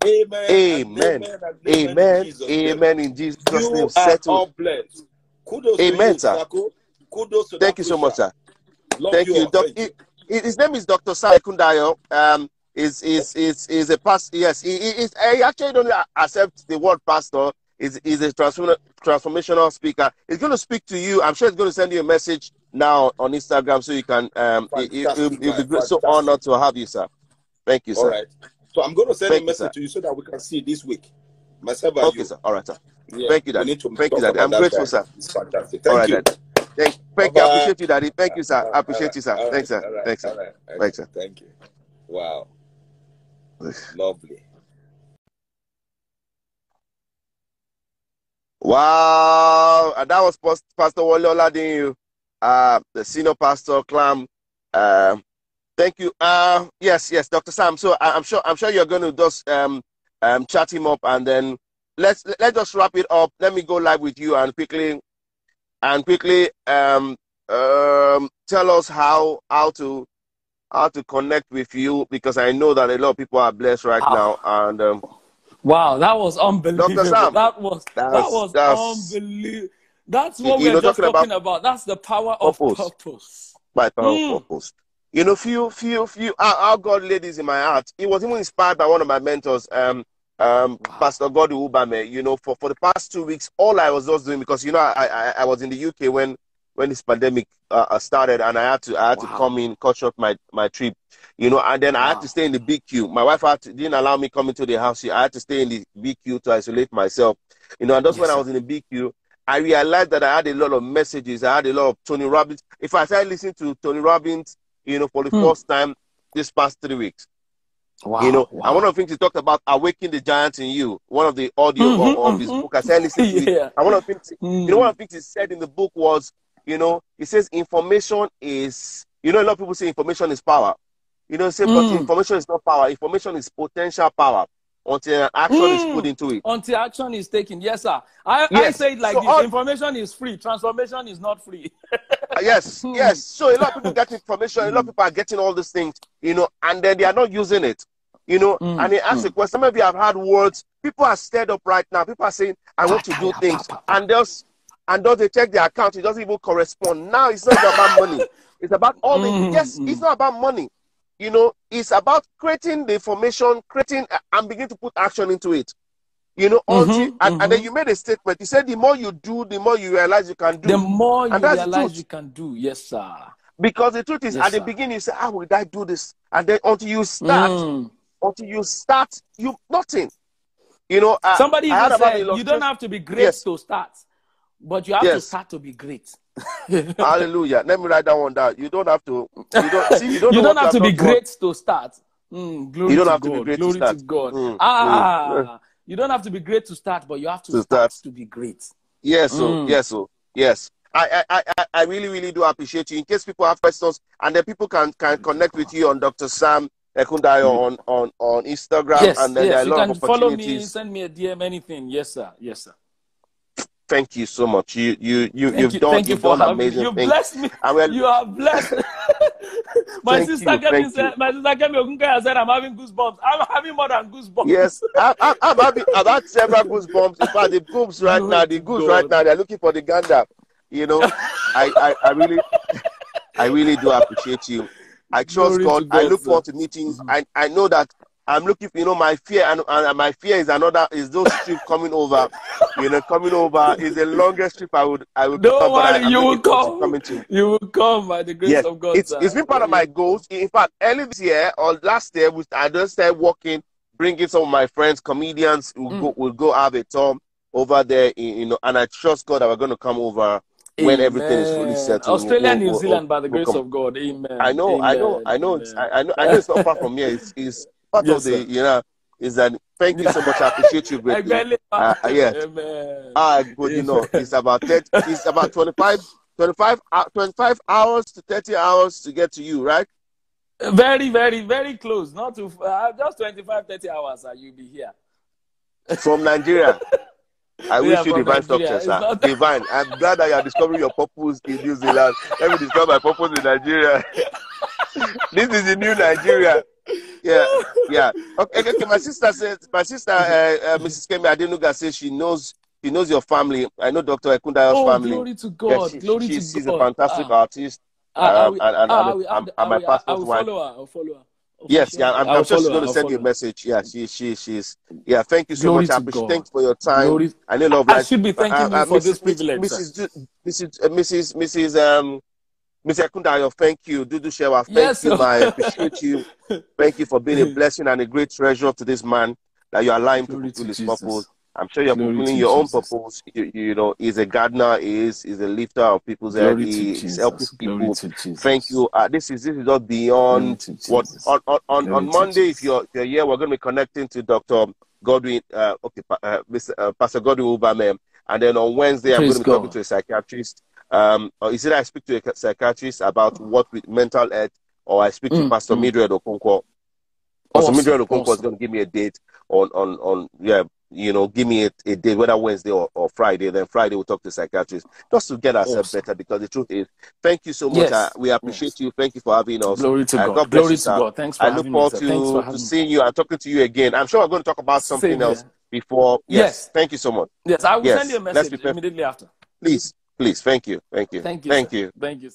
Amen
Amen.
amen amen in
Amen.
Jesus' name.
Amen. In Jesus' name,
You are
settled.
all blessed. Kudos to
Amen,
you,
sir.
Kudos to
Thank you so much, sir.
Love
Thank
you
you. Doc, he- his name is Dr. Sam Ekundayo. Um, is is is is a past? Yes, he, he, is- he actually don't accept the word pastor. Is is a transform, transformational speaker. He's going to speak to you. I'm sure he's going to send you a message now on Instagram so you can. Um, it, it, it'll be so honored to have you, sir. Thank you, sir.
right. So I'm going to send a
Thank you,
message to you so that we can see this week. Myself and
Okay,
you.
sir. All right, sir.
Yeah,
Thank you,
we
Daddy.
need to
Thank you,
about
I'm grateful, sir.
It's fantastic.
All
Thank
right,
you.
Daddy. Thank, thank you. I appreciate you, Daddy. Thank you, sir. I appreciate
right,
you, sir.
all
Thanks, sir.
right,
Thanks, sir.
right.
Thanks, sir.
Thank you. Wow, lovely.
Wow, and that was Pas- Pastor Wale Oladiyun, uh, the senior pastor, Clam. Uh, thank you. Uh, yes, yes, Dr. Sam. So I, I'm sure I'm sure you're going to just um, um, chat him up, and then let's let's just wrap it up. Let me go live with you and quickly and quickly um, um, tell us how how to how to connect with you because I know that a lot of people are blessed right now, and um,
Wow, that was unbelievable.
Sam,
that was that
that's-
was
that's-
unbelievable. That's what we're just
talking
talking
about
about. That's the power of
purpose.
purpose.
by power
Mm.
of purpose. You know, few, few, few. How, how God laid this in my heart. It was even inspired by one of my mentors, um, um,
Wow.
Pastor Godwin Ubame. You know, for, for the past two weeks, all I was just doing because you know I, I, I was in the UK when when this pandemic uh, uh, started, and I had to I had to come in, cut short my my trip. You know, and then I had to stay in the BQ. My wife had to, didn't allow me coming to the house. I had to stay in the BQ to isolate myself. You know, and that's
Yes,
when I was in the BQ. I realized that I had a lot of messages. I had a lot of Tony Robbins. If I started listening to Tony Robbins, you know, for the
Hmm.
first time this past three weeks,
Wow.
you know,
wow.
and one of the things he talked about, awakening the giant in you. One of the audio
Mhm,
of, of his
mhm.
book, I started listening to it. And one of the things,
Mm.
you know, one of the things he said in the book was, you know, he says information is, you know, a lot of people say information is power. You know, say, but
Mm.
information is not power. Information is potential power until an action is
Mm.
put into it.
until action is taken. Yes, sir. I, I say it like
So
this:
all-
information is free, transformation is not free.
Uh, yes, yes. So a lot of people get information, a lot of people are getting all these things, you know, and then they are not using it, you know.
Mm,
And he asked a question. Some of you have had words. People are stirred up right now. People are saying, "I want to do things," and those and those they check their account, it doesn't even correspond. Now it's not about money. It's about all the
Mm,
yes.
mm.
It's not about money. You know, it's about creating the information, creating uh, and begin to put action into it. You know, until
Mhm,
and, and then
mhm.
you made a statement. You said the more you do, the more you realize you can do.
The more you
And that's the
realize you can do, yes, sir.
Because the truth is,
Yes,
at the
sir.
beginning, you say, "How would I do this?" And then until you start,
Mm.
Until you start, you nothing. You know, I,
Somebody
I
said you don't have to be great
Yes.
to start, but you have to start to be great.
Hallelujah. Let me write that one down. You don't have to. You don't see. You don't,
you don't
what
have to be great to start. Mm, glory
You don't
to
have to be great to
glory
start.
to God.
Mm,
ah, you don't have to be great to start, but you have to,
To
start,
start.
to be great.
Yes, so
Mm.
yes, so yes. I, I, I, I really, really do appreciate you. In case people have questions, and then people can can connect with you on Dr. Sam Ekundayo mm. on on on Instagram,
yes,
and then there
yes.
are a
You
lot
can
of
follow me, send me a DM, anything. Yes, sir. Yes, sir.
Thank you so much. You you you
Thank
you've
you,
done
you
you've done
having me.
amazing
You
things.
blessed me.
We're-
You are blessed. my sister
you, thank
said, my sister Kemi Ogunkaya said, I'm having goosebumps. I'm having more than goosebumps.
Yes, I, I, I've, had, I've had several goosebumps. In fact, the goose right now, the goose right now, they're looking for the gander. You know, I, I, I really, I really do appreciate you. I trust
Glory
God.
to
I look forward to meeting. you. I, I know that I'm looking. You know, my fear and, and my fear is another is those trip coming over. You know, coming over is the longest trip I would I would
Don't
come.
Worry, you will come.
coming to.
You will come by the grace
Yes,
of God.
it's
sir.
it's been part of my goals. In fact, early this year or last year, we, I just started walking, bringing some of my friends, comedians, who
Mm.
go will go have a tour over there. in- You know, and I trust God that we're going to come over when everything is fully settled.
Australia,
We'll-
New
we'll-
Zealand, by the
we'll
grace of God. Amen.
I know, I know, I know. It's, I, I know, I know. It's not far from here. It's, it's part
Yes,
of the,
sir.
you know, is that. Thank you so much. I appreciate you greatly.
Egbele-
Uh, uh, yeah.
Amen.
Ah, good. You know, it's about 30, it's about 25, 25, hou- 25 hours to 30 hours to get to you, right?
Very, very, very close. Not too uh, just 25, 30 hours and you'll be here.
From Nigeria. I wish
Yeah,
you divine success, sir. Divine. I'm glad that you are discovering your purpose in New Zealand. Let me discover my purpose in Nigeria. this is the new Nigeria. Yeah, yeah. Okay, okay. My sister says, my sister, uh, uh, Mrs. Kemi Adenuga says she knows, she knows your family. I know Dr. Ekundayo's
Oh,
family.
glory to
Yeah,
God.
she-
glory
she's,
to
she's
God.
a fantastic
Ah,
artist.
ah,
um,
will-
and- and-
ah,
and-
will-
and- and my
will-
I'll
follow her. I'll follow her.
Yes, yeah. I'm,
I
I'm sure she's going to send you a message. Yeah, she, she, she's. Yeah, thank you so
Glory
much. I appreciate. Thanks for your time.
Glory-
I know love
I
life.
should be thanking
Uh,
you
uh,
for
Mrs.
this privilege, sir.
Mrs. Mrs. uh, Mrs. Mrs. Um, Mrs. Ekundayo, thank you. Dudu Shewa, thank
Yes,
you. I appreciate you. Thank you for being a blessing and a great treasure to this man that you allow him to
Glory to
his
Jesus.
purpose. I'm sure you're
Glory
fulfilling
to
your own purpose. You, you know, he's a gardener, he is he's a lifter of people's head.
To
He is helping people. Thank you. Uh, this is this is
Glory
beyond what on on on, on Monday. If you're if you're here, we're going to be connecting to Dr. Godwin. Uh, okay, uh, Mr. Uh, Pastor Godwin Ubame, and then on Wednesday I'm going to be talking to a psychiatrist. Um, or is it I speak to a psychiatrist about what with mental health, or I speak to
Mm,
Pastor
mm.
Mildred Okonkwo. Pastor
Awesome,
Mildred Okonkwo is going to give me a date on on on yeah you know, give me a, a day, whether Wednesday or, or Friday. Then Friday we'll talk to psychiatrist just to get ourselves
Awesome.
better. Because the truth is, thank you so much.
Yes.
Uh, we appreciate you. Thank you for having us.
Glory to
Uh,
God. Glory
you,
to. God. Thanks for
I look
me,
forward.
Thanks for
to, to
me.
seeing you and talking to you again. I'm sure we're going to talk about
Same
something else
here.
before. Yes.
Yes.
Thank you so much.
Yes, I will
Yes.
send you a message immediately after.
Please, please. Thank you. Thank you.
Thank you.
Thank
sir.
you.
Thank you.